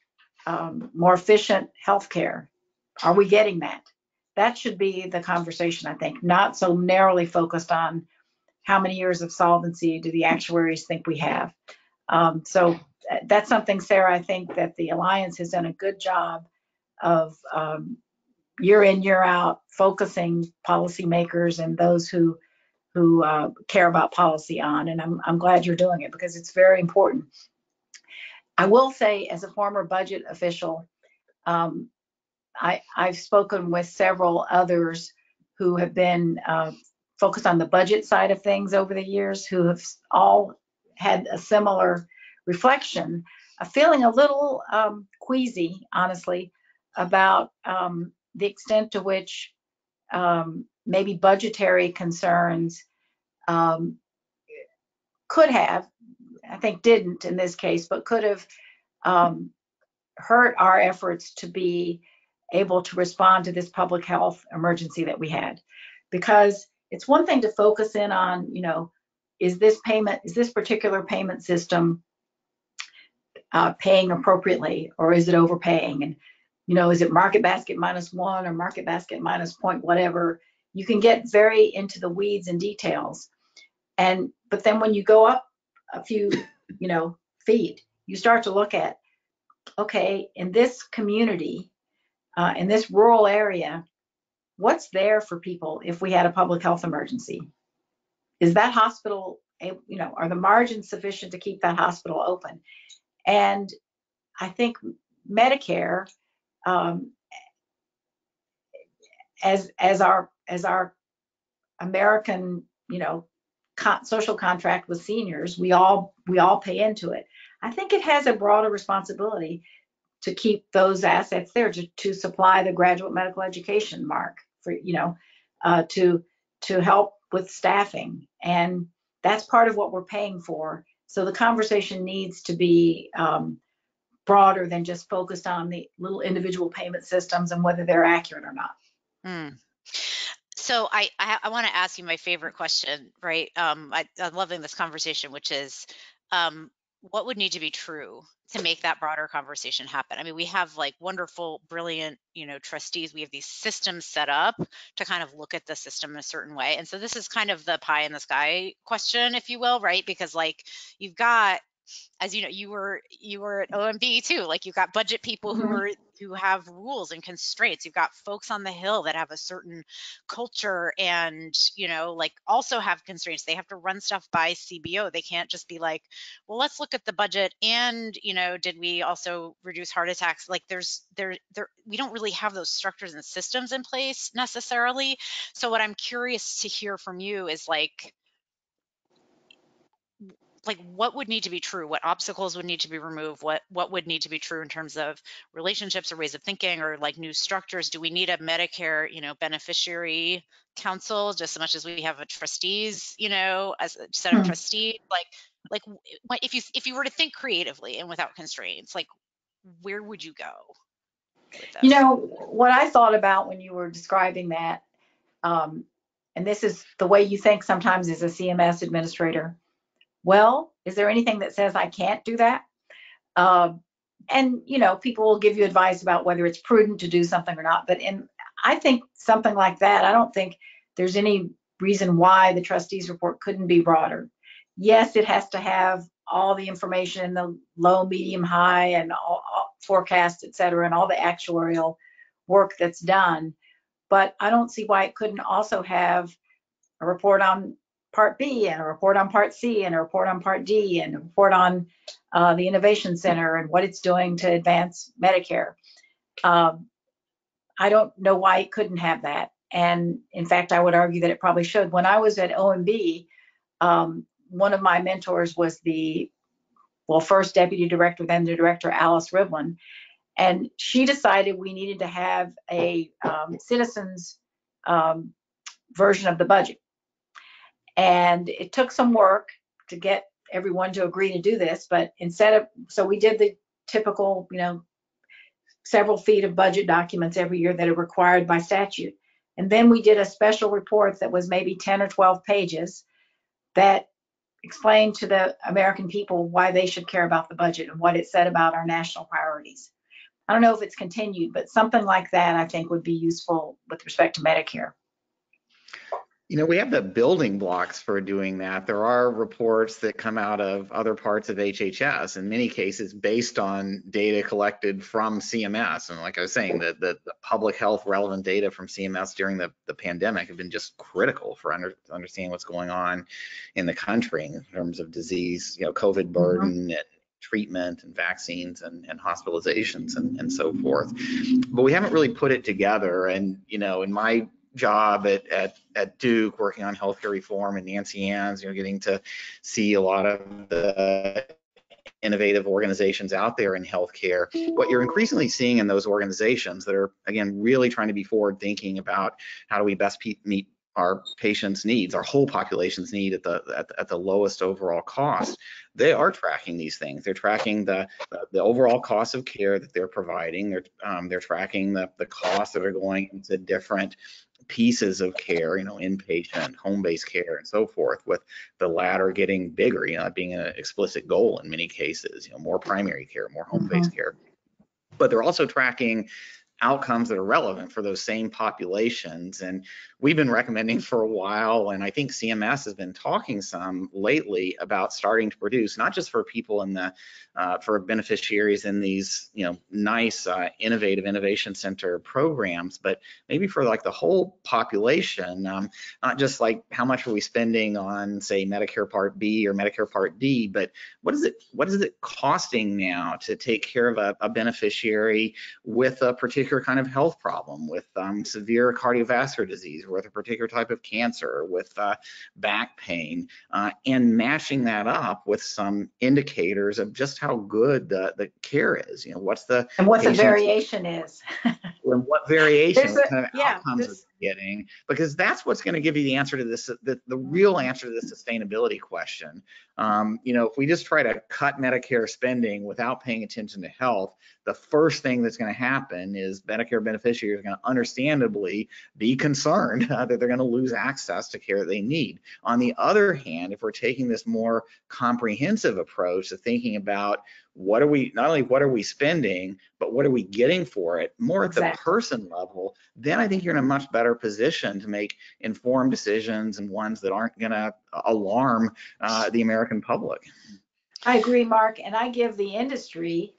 um, more efficient health care. Are we getting that? That should be the conversation, I think, not so narrowly focused on how many years of solvency do the actuaries think we have? Um, so uh, that's something, Sarah, I think that the Alliance has done a good job of um, year in, year out, focusing policymakers and those who who uh, care about policy on. And I'm, I'm glad you're doing it because it's very important. I will say, as a former budget official, um, I, I've spoken with several others who have been uh, focused on the budget side of things over the years who have all had a similar reflection, uh, feeling a little um, queasy, honestly, about um, the extent to which um, maybe budgetary concerns um, could have, I think didn't in this case, but could have um, hurt our efforts to be able to respond to this public health emergency that we had. Because it's one thing to focus in on, you know, is this payment, is this particular payment system uh, paying appropriately or is it overpaying? And, you know, is it market basket minus one or market basket minus point whatever? You can get very into the weeds and details. And, but then when you go up a few, you know, feet, you start to look at, okay, in this community, uh, in this rural area, what's there for people if we had a public health emergency? Is that hospital, you know, are the margins sufficient to keep that hospital open? And I think Medicare um, as as our as our American, you know, co- social contract with seniors, we all we all pay into it. I think it has a broader responsibility to keep those assets there to, to supply the graduate medical education mark for you know uh, to to help with staffing and that's part of what we're paying for so the conversation needs to be um, broader than just focused on the little individual payment systems and whether they're accurate or not Mm. So I I, I want to ask you my favorite question, right? Um, I, I'm loving this conversation, which is, um, what would need to be true to make that broader conversation happen? I mean, we have like wonderful, brilliant, you know, trustees. We have these systems set up to kind of look at the system a certain way, and so this is kind of the pie in the sky question, if you will, right? Because like you've got as you know you were you were at OMB too like you've got budget people who Mhm. are who have rules and constraints. You've got folks on the hill that have a certain culture and you know like also have constraints. They have to run stuff by CBO they can't just be like well let's look at the budget and you know did we also reduce heart attacks? Like there's there there we don't really have those structures and systems in place necessarily. So what I'm curious to hear from you is like like what would need to be true what obstacles would need to be removed what what would need to be true in terms of relationships or ways of thinking or like new structures do we need a medicare you know beneficiary council just as much as we have a trustees you know as a set of Hmm. trustees like like what- if you if you were to think creatively and without constraints like where would you go You know, what I thought about when you were describing that, um, and this is the way you think sometimes as a CMS administrator. Well, is there anything that says I can't do that? Um, and you know, people will give you advice about whether it's prudent to do something or not. But in, I think something like that, I don't think there's any reason why the trustees report couldn't be broader. Yes, it has to have all the information, in the low, medium, high, and all, all forecast, et cetera, and all the actuarial work that's done. But I don't see why it couldn't also have a report on Part B and a report on Part C and a report on Part D and a report on uh, the Innovation Center and what it's doing to advance Medicare. Um, I don't know why it couldn't have that. And in fact, I would argue that it probably should. When I was at OMB, um, one of my mentors was the, well, first deputy director, then the director, Alice Rivlin. And she decided we needed to have a um, citizens um, version of the budget. And it took some work to get everyone to agree to do this, but instead of, so we did the typical, you know, several feet of budget documents every year that are required by statute. And then we did a special report that was maybe 10 or 12 pages that explained to the American people why they should care about the budget and what it said about our national priorities. I don't know if it's continued, but something like that I think would be useful with respect to Medicare. You know, we have the building blocks for doing that. There are reports that come out of other parts of HHS, in many cases based on data collected from CMS. And like I was saying, the, the, the public health relevant data from CMS during the, the pandemic have been just critical for under, understanding what's going on in the country in terms of disease, you know, COVID mm-hmm. burden and treatment and vaccines and, and hospitalizations and, and so forth. But we haven't really put it together. And, you know, in my job at, at, at Duke working on healthcare reform and Nancy Ann's, you know, getting to see a lot of the innovative organizations out there in healthcare. What you're increasingly seeing in those organizations that are, again, really trying to be forward thinking about how do we best pe- meet our patients' needs, our whole population's need at the, at the at the lowest overall cost. They are tracking these things. They're tracking the the, the overall cost of care that they're providing. They're um, they're tracking the the costs that are going into different pieces of care, you know, inpatient, home-based care, and so forth. With the latter getting bigger, you know, being an explicit goal in many cases. You know, more primary care, more home-based mm-hmm. care. But they're also tracking outcomes that are relevant for those same populations. And we've been recommending for a while, and I think CMS has been talking some lately about starting to produce, not just for people in the, uh, for beneficiaries in these, you know, nice, uh, innovative innovation center programs, but maybe for like the whole population, um, not just like how much are we spending on, say, Medicare Part B or Medicare Part D, but what is it, what is it costing now to take care of a, a beneficiary with a particular particular kind of health problem, with um, severe cardiovascular disease, with a particular type of cancer, with uh, back pain, uh, and matching that up with some indicators of just how good the, the care is. You know, what's the And what the variation is. [laughs] and what variation, what a- kind of yeah, outcomes getting, because that's what's going to give you the answer to this, the, the real answer to the sustainability question. Um, you know, if we just try to cut Medicare spending without paying attention to health, the first thing that's going to happen is Medicare beneficiaries are going to understandably be concerned uh, [laughs] that they're going to lose access to care they need. On the other hand, if we're taking this more comprehensive approach to thinking about what are we, not only what are we spending, but what are we getting for it, more at the person level, then I think you're in a much better position to make informed decisions and ones that aren't going to alarm uh, the American public. I agree, Mark, and I give the industry,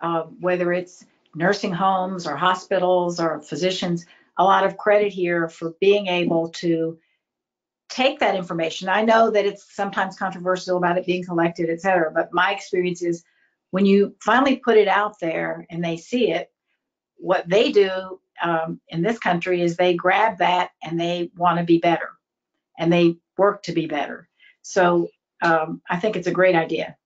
uh, whether it's nursing homes or hospitals or physicians, a lot of credit here for being able to take that information. I know that it's sometimes controversial about it being collected, et cetera, but my experience is when you finally put it out there and they see it, what they do um, in this country is they grab that and they want to be better and they work to be better. So um, I think it's a great idea.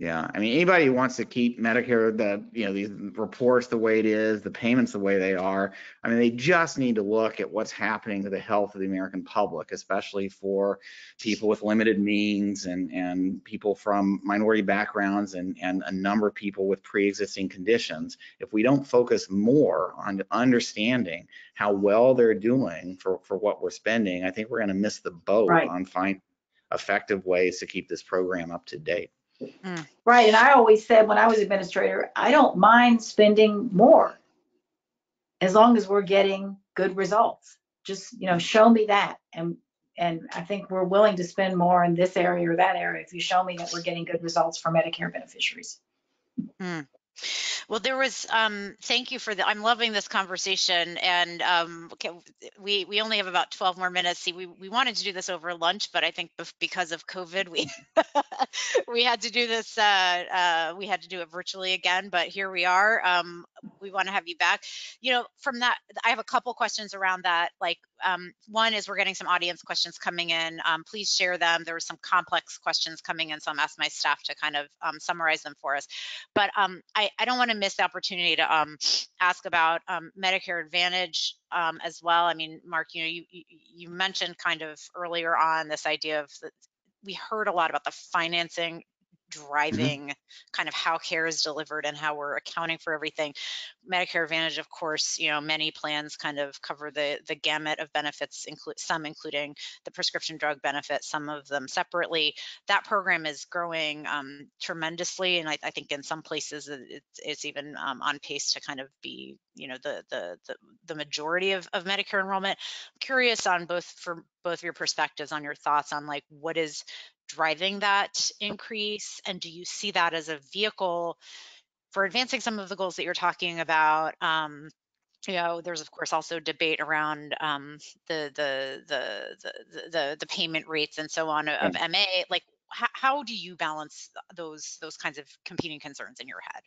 Yeah, I mean, anybody who wants to keep Medicare, the, you know, these reports the way it is, the payments the way they are, I mean, they just need to look at what's happening to the health of the American public, especially for people with limited means and, and people from minority backgrounds and, and a number of people with pre-existing conditions. If we don't focus more on understanding how well they're doing for, for what we're spending, I think we're going to miss the boat Right. on finding effective ways to keep this program up to date. Mm. Right, and I always said when I was administrator, I don't mind spending more as long as we're getting good results. Just, you know, show me that. And, and I think we're willing to spend more in this area or that area if you show me that we're getting good results for Medicare beneficiaries. Hmm. Well, there was, um, thank you for the, I'm loving this conversation and, um, okay, we, we only have about 12 more minutes. See, we, we wanted to do this over lunch, but I think because of COVID, we, [laughs] we had to do this, uh, uh, we had to do it virtually again, but here we are. Um, we want to have you back. You know, from that, I have a couple questions around that. Like, um, one is we're getting some audience questions coming in. Um, please share them. There were some complex questions coming in, so I'm asking my staff to kind of, um, summarize them for us but um, I, I don't want to miss the opportunity to um, ask about um, Medicare Advantage um, as well. I mean, Mark, you know, you, you mentioned kind of earlier on this idea of we heard a lot about the financing driving kind of how care is delivered and how we're accounting for everything. Medicare Advantage, of course, you know, many plans kind of cover the the gamut of benefits, include some including the prescription drug benefit, some of them separately that program is growing um, tremendously, and I, I think in some places it- it's, it's even um, on pace to kind of be, you know, the the the, the majority of, of Medicare enrollment. curious on both for both of your perspectives on your thoughts on like what is driving that increase, and do you see that as a vehicle for advancing some of the goals that you're talking about? Um, you know, there's of course also debate around um, the, the the the the the payment rates and so on of MA. Like, how, how do you balance those those kinds of competing concerns in your head?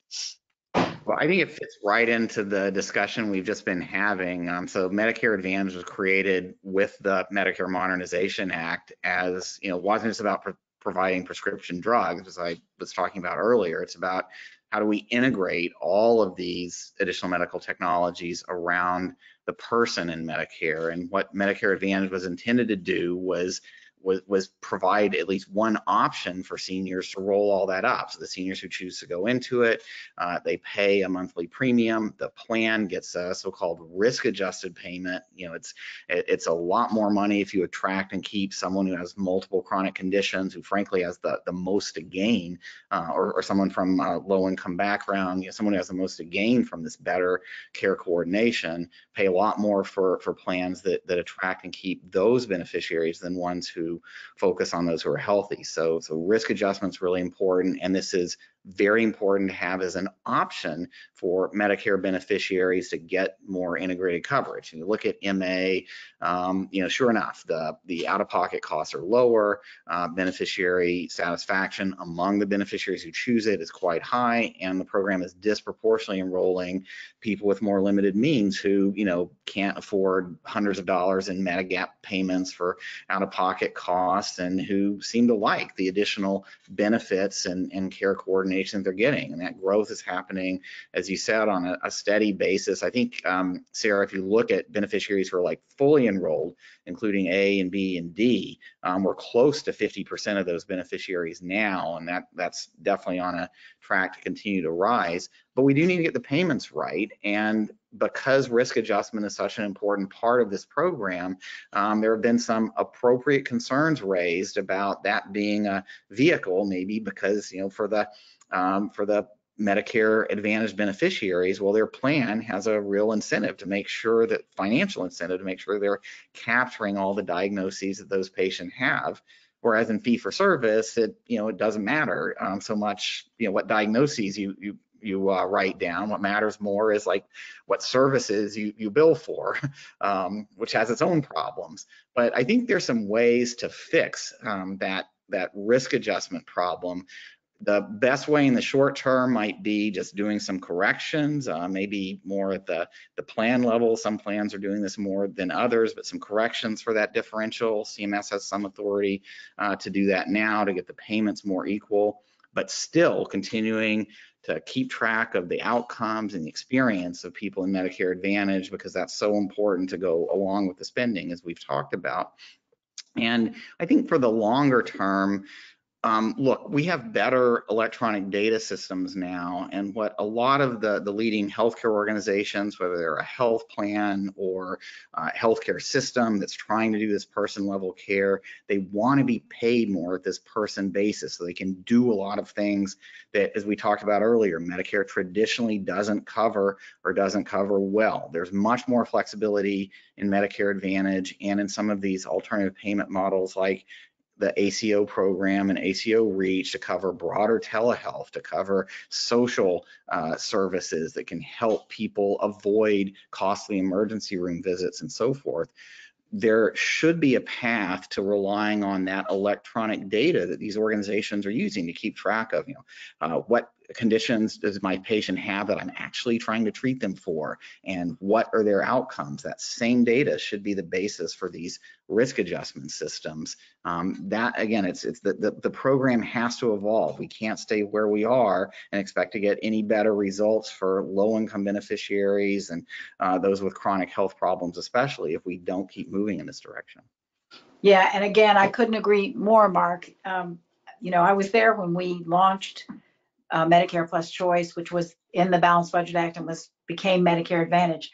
Well, I think it fits right into the discussion we've just been having. Um, so Medicare Advantage was created with the Medicare Modernization Act as, you know, wasn't just about pro- providing prescription drugs, as I was talking about earlier. It's about how do we integrate all of these additional medical technologies around the person in Medicare? And what Medicare Advantage was intended to do was was, was provide at least one option for seniors to roll all that up. So the seniors who choose to go into it, uh, they pay a monthly premium. The plan gets a so-called risk-adjusted payment. You know, it's it- it's a lot more money if you attract and keep someone who has multiple chronic conditions, who frankly has the the most to gain, uh, or, or someone from a low-income background. You know, someone who has the most to gain from this better care coordination. Pay a lot more for for plans that that attract and keep those beneficiaries than ones who focus on those who are healthy. So so risk adjustment is really important, and this is very important to have as an option for Medicare beneficiaries to get more integrated coverage. And you look at MA, um, you know, sure enough, the, the out-of-pocket costs are lower, uh, beneficiary satisfaction among the beneficiaries who choose it is quite high, and the program is disproportionately enrolling people with more limited means who, you know, can't afford hundreds of dollars in Medigap payments for out-of-pocket costs and who seem to like the additional benefits and, and care coordination they're getting. And that growth is happening, as you said, on a, a steady basis. I think, um, Sarah, if you look at beneficiaries who are like fully enrolled, including A and B and D, um, we're close to 50% of those beneficiaries now, and that that's definitely on a track to continue to rise. But we do need to get the payments right, and because risk adjustment is such an important part of this program, um, there have been some appropriate concerns raised about that being a vehicle, maybe because you know for the um, for the Medicare Advantage beneficiaries, well, their plan has a real incentive to make sure that financial incentive to make sure they're capturing all the diagnoses that those patients have. Whereas in fee for service, it you know it doesn't matter um, so much you know what diagnoses you you you uh, write down. What matters more is like what services you you bill for, [laughs] um, which has its own problems. But I think there's some ways to fix um, that that risk adjustment problem the best way in the short term might be just doing some corrections, uh, maybe more at the, the plan level. Some plans are doing this more than others, but some corrections for that differential. CMS has some authority uh, to do that now to get the payments more equal, but still continuing to keep track of the outcomes and the experience of people in Medicare Advantage because that's so important to go along with the spending as we've talked about. And I think for the longer term, um, look, we have better electronic data systems now, and what a lot of the, the leading healthcare organizations, whether they're a health plan or a healthcare system that's trying to do this person level care, they want to be paid more at this person basis so they can do a lot of things that, as we talked about earlier, Medicare traditionally doesn't cover or doesn't cover well. There's much more flexibility in Medicare Advantage and in some of these alternative payment models like the ACO program and ACO Reach to cover broader telehealth, to cover social uh, services that can help people avoid costly emergency room visits and so forth. There should be a path to relying on that electronic data that these organizations are using to keep track of, you know, uh, what conditions does my patient have that I'm actually trying to treat them for? And what are their outcomes? That same data should be the basis for these risk adjustment systems. Um, that again it's it's the, the, the program has to evolve. We can't stay where we are and expect to get any better results for low income beneficiaries and uh, those with chronic health problems especially if we don't keep moving in this direction. Yeah, and again, I couldn't agree more, Mark. Um, you know, I was there when we launched uh, Medicare Plus Choice, which was in the Balanced Budget Act and was became Medicare Advantage.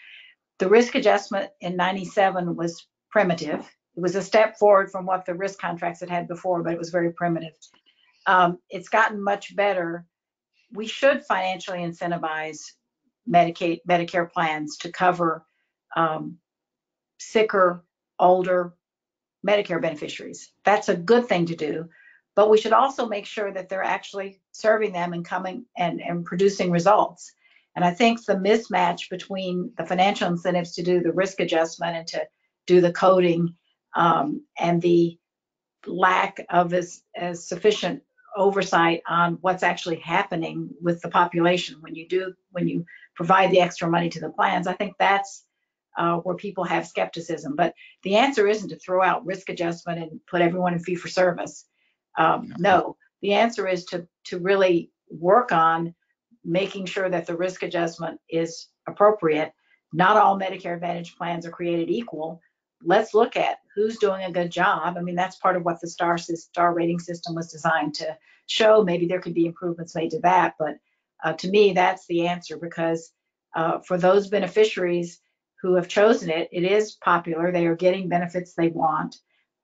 The risk adjustment in 97 was primitive. It was a step forward from what the risk contracts had had before, but it was very primitive. Um, it's gotten much better. We should financially incentivize Medicaid, Medicare plans to cover um, sicker, older Medicare beneficiaries. That's a good thing to do, but we should also make sure that they're actually serving them and coming and, and producing results. And I think the mismatch between the financial incentives to do the risk adjustment and to do the coding um, and the lack of as, as sufficient oversight on what's actually happening with the population when you do when you provide the extra money to the plans. I think that's uh, where people have skepticism. But the answer isn't to throw out risk adjustment and put everyone in fee for service. Um, no, the answer is to to really work on making sure that the risk adjustment is appropriate. Not all Medicare Advantage plans are created equal. Let's look at who's doing a good job. I mean, that's part of what the star star rating system was designed to show. Maybe there could be improvements made to that, but uh, to me, that's the answer because uh, for those beneficiaries who have chosen it, it is popular. They are getting benefits they want.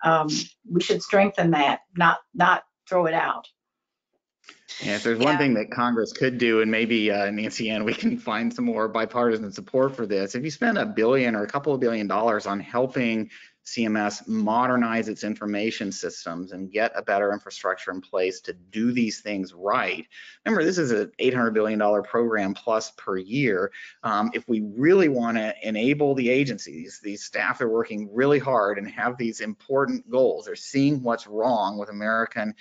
Um, we should strengthen that, not not throw it out. Yeah, if there's one thing that Congress could do, and maybe uh, Nancy Ann, we can find some more bipartisan support for this. If you spend a billion or a couple of billion dollars on helping CMS modernize its information systems and get a better infrastructure in place to do these things right. Remember, this is an $800 billion program plus per year. Um, if we really want to enable the agencies, these staff are working really hard and have these important goals. They're seeing what's wrong with American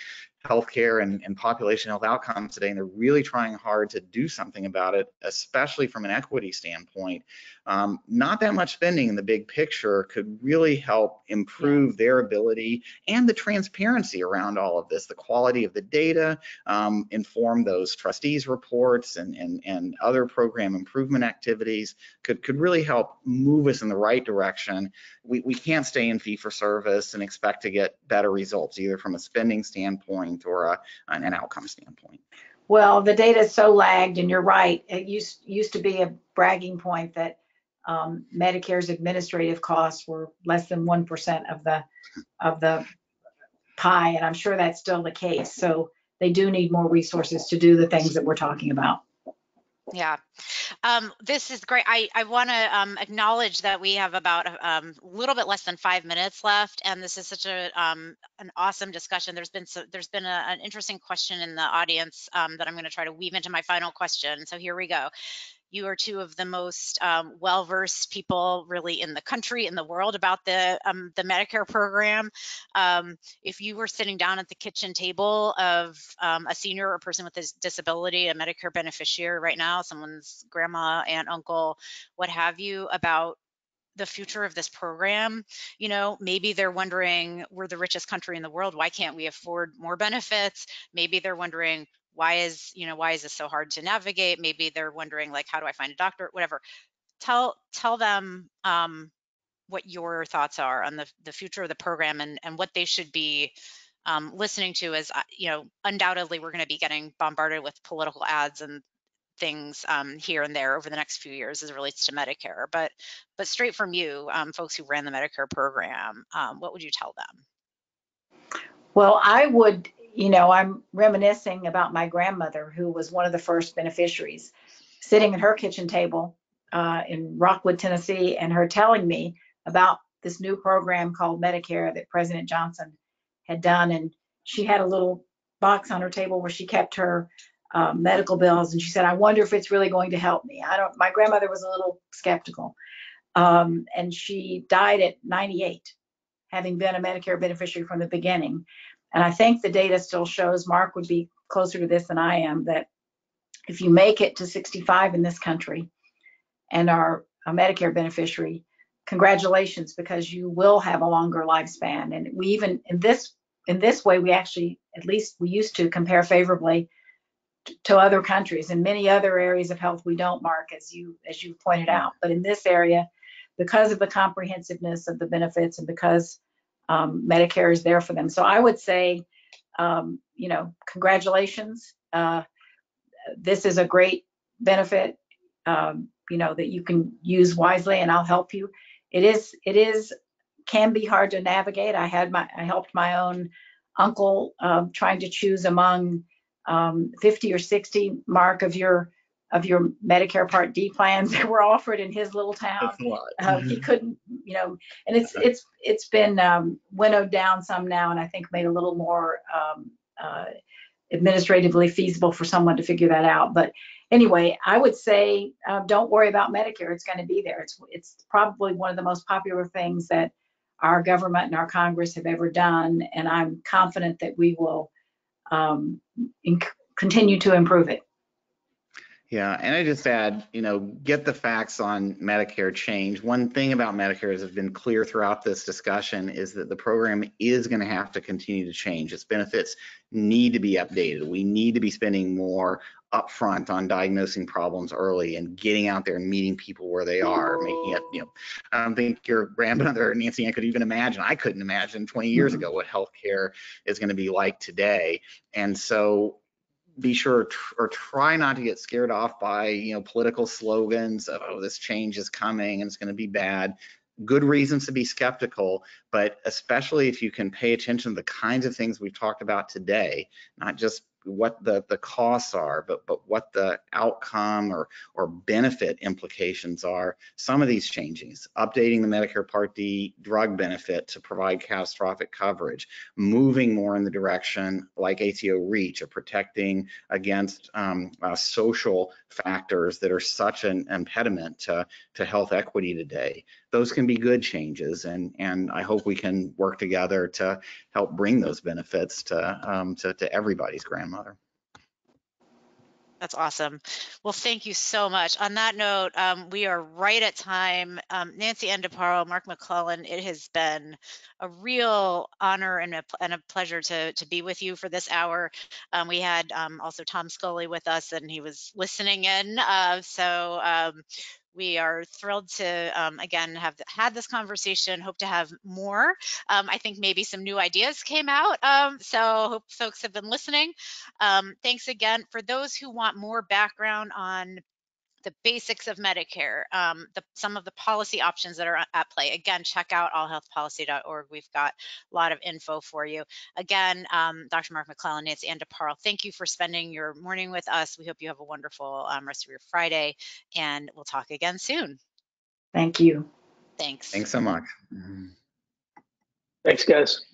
healthcare and, and population health outcomes today, and they're really trying hard to do something about it, especially from an equity standpoint. Um, not that much spending in the big picture could really help improve their ability and the transparency around all of this, the quality of the data, um, inform those trustees reports and, and, and other program improvement activities could, could really help move us in the right direction. We, we can't stay in fee for service and expect to get better results either from a spending standpoint or a, an, an outcome standpoint. Well, the data is so lagged, and you're right. It used used to be a bragging point that um, Medicare's administrative costs were less than one percent of the of the pie, and I'm sure that's still the case. So they do need more resources to do the things that we're talking about. Yeah, um, this is great. I, I want to um, acknowledge that we have about a um, little bit less than five minutes left, and this is such a um, an awesome discussion. There's been so, there's been a, an interesting question in the audience um, that I'm going to try to weave into my final question. So here we go. You are two of the most um, well-versed people really in the country, in the world about the um, the Medicare program. Um, if you were sitting down at the kitchen table of um, a senior or person with a disability, a Medicare beneficiary right now, someone's grandma, aunt, uncle, what have you, about the future of this program you know maybe they're wondering we're the richest country in the world why can't we afford more benefits maybe they're wondering why is you know why is this so hard to navigate? Maybe they're wondering like how do i find a doctor whatever. Tell tell them um, what your thoughts are on the, the future of the program and, and what they should be um, listening to is you know undoubtedly we're going to be getting bombarded with political ads and things um, here and there over the next few years as it relates to medicare but but straight from you um, folks who ran the medicare program um, what would you tell them? Well i would you know, I'm reminiscing about my grandmother, who was one of the first beneficiaries, sitting at her kitchen table uh, in Rockwood, Tennessee, and her telling me about this new program called Medicare that President Johnson had done. And she had a little box on her table where she kept her uh, medical bills. And she said, I wonder if it's really going to help me. I don't, my grandmother was a little skeptical. Um, and she died at 98, having been a Medicare beneficiary from the beginning. And I think the data still shows, Mark would be closer to this than I am, that if you make it to 65 in this country and are a Medicare beneficiary, congratulations, because you will have a longer lifespan. And we even in this in this way, we actually, at least we used to compare favorably to other countries. In many other areas of health, we don't, Mark, as you as you pointed out. But in this area, because of the comprehensiveness of the benefits and because um, Medicare is there for them. So I would say, um, you know, congratulations. Uh, this is a great benefit, um, you know, that you can use wisely, and I'll help you. It is, it is, can be hard to navigate. I had my, I helped my own uncle um, trying to choose among um, 50 or 60 mark of your of your Medicare Part D plans that were offered in his little town. Uh, he mm-hmm. couldn't, you know, and it's it's it's been um, winnowed down some now, and I think made a little more um, uh, administratively feasible for someone to figure that out. But anyway, I would say uh, don't worry about Medicare; it's going to be there. It's it's probably one of the most popular things that our government and our Congress have ever done, and I'm confident that we will um, inc- continue to improve it. Yeah, and I just add, you know, get the facts on Medicare change. One thing about Medicare has been clear throughout this discussion is that the program is going to have to continue to change. Its benefits need to be updated. We need to be spending more upfront on diagnosing problems early and getting out there and meeting people where they are, making it, you know, I don't think your grandmother, Nancy, I could even imagine, I couldn't imagine 20 years mm-hmm. ago what healthcare is going to be like today. And so be sure or try not to get scared off by you know political slogans of oh this change is coming and it's going to be bad. Good reasons to be skeptical but especially if you can pay attention to the kinds of things we've talked about today not just what the, the costs are, but, but what the outcome or, or benefit implications are. Some of these changes, updating the Medicare Part D drug benefit to provide catastrophic coverage, moving more in the direction like ACO REACH of protecting against um, uh, social factors that are such an impediment to, to health equity today. Those can be good changes, and, and I hope we can work together to help bring those benefits to, um, to, to everybody's grandmother. That's awesome. Well, thank you so much. On that note, um, we are right at time. Um, Nancy Ann DeParle, Mark McClellan, it has been a real honor and a, and a pleasure to, to be with you for this hour. Um, we had um, also Tom Scully with us and he was listening in. Uh, so um, we are thrilled to um, again have had this conversation hope to have more. Um, i think maybe some new ideas came out um, so hope folks have been listening. Um, thanks again. For those who want more background on the basics of Medicare, um, the, some of the policy options that are at play. Again, check out allhealthpolicy.org. We've got a lot of info for you. Again, um, Dr. Mark McClellan, Nancy Parle, thank you for spending your morning with us. We hope you have a wonderful um, rest of your Friday, and we'll talk again soon. Thank you. Thanks. Thanks so much. Thanks, guys.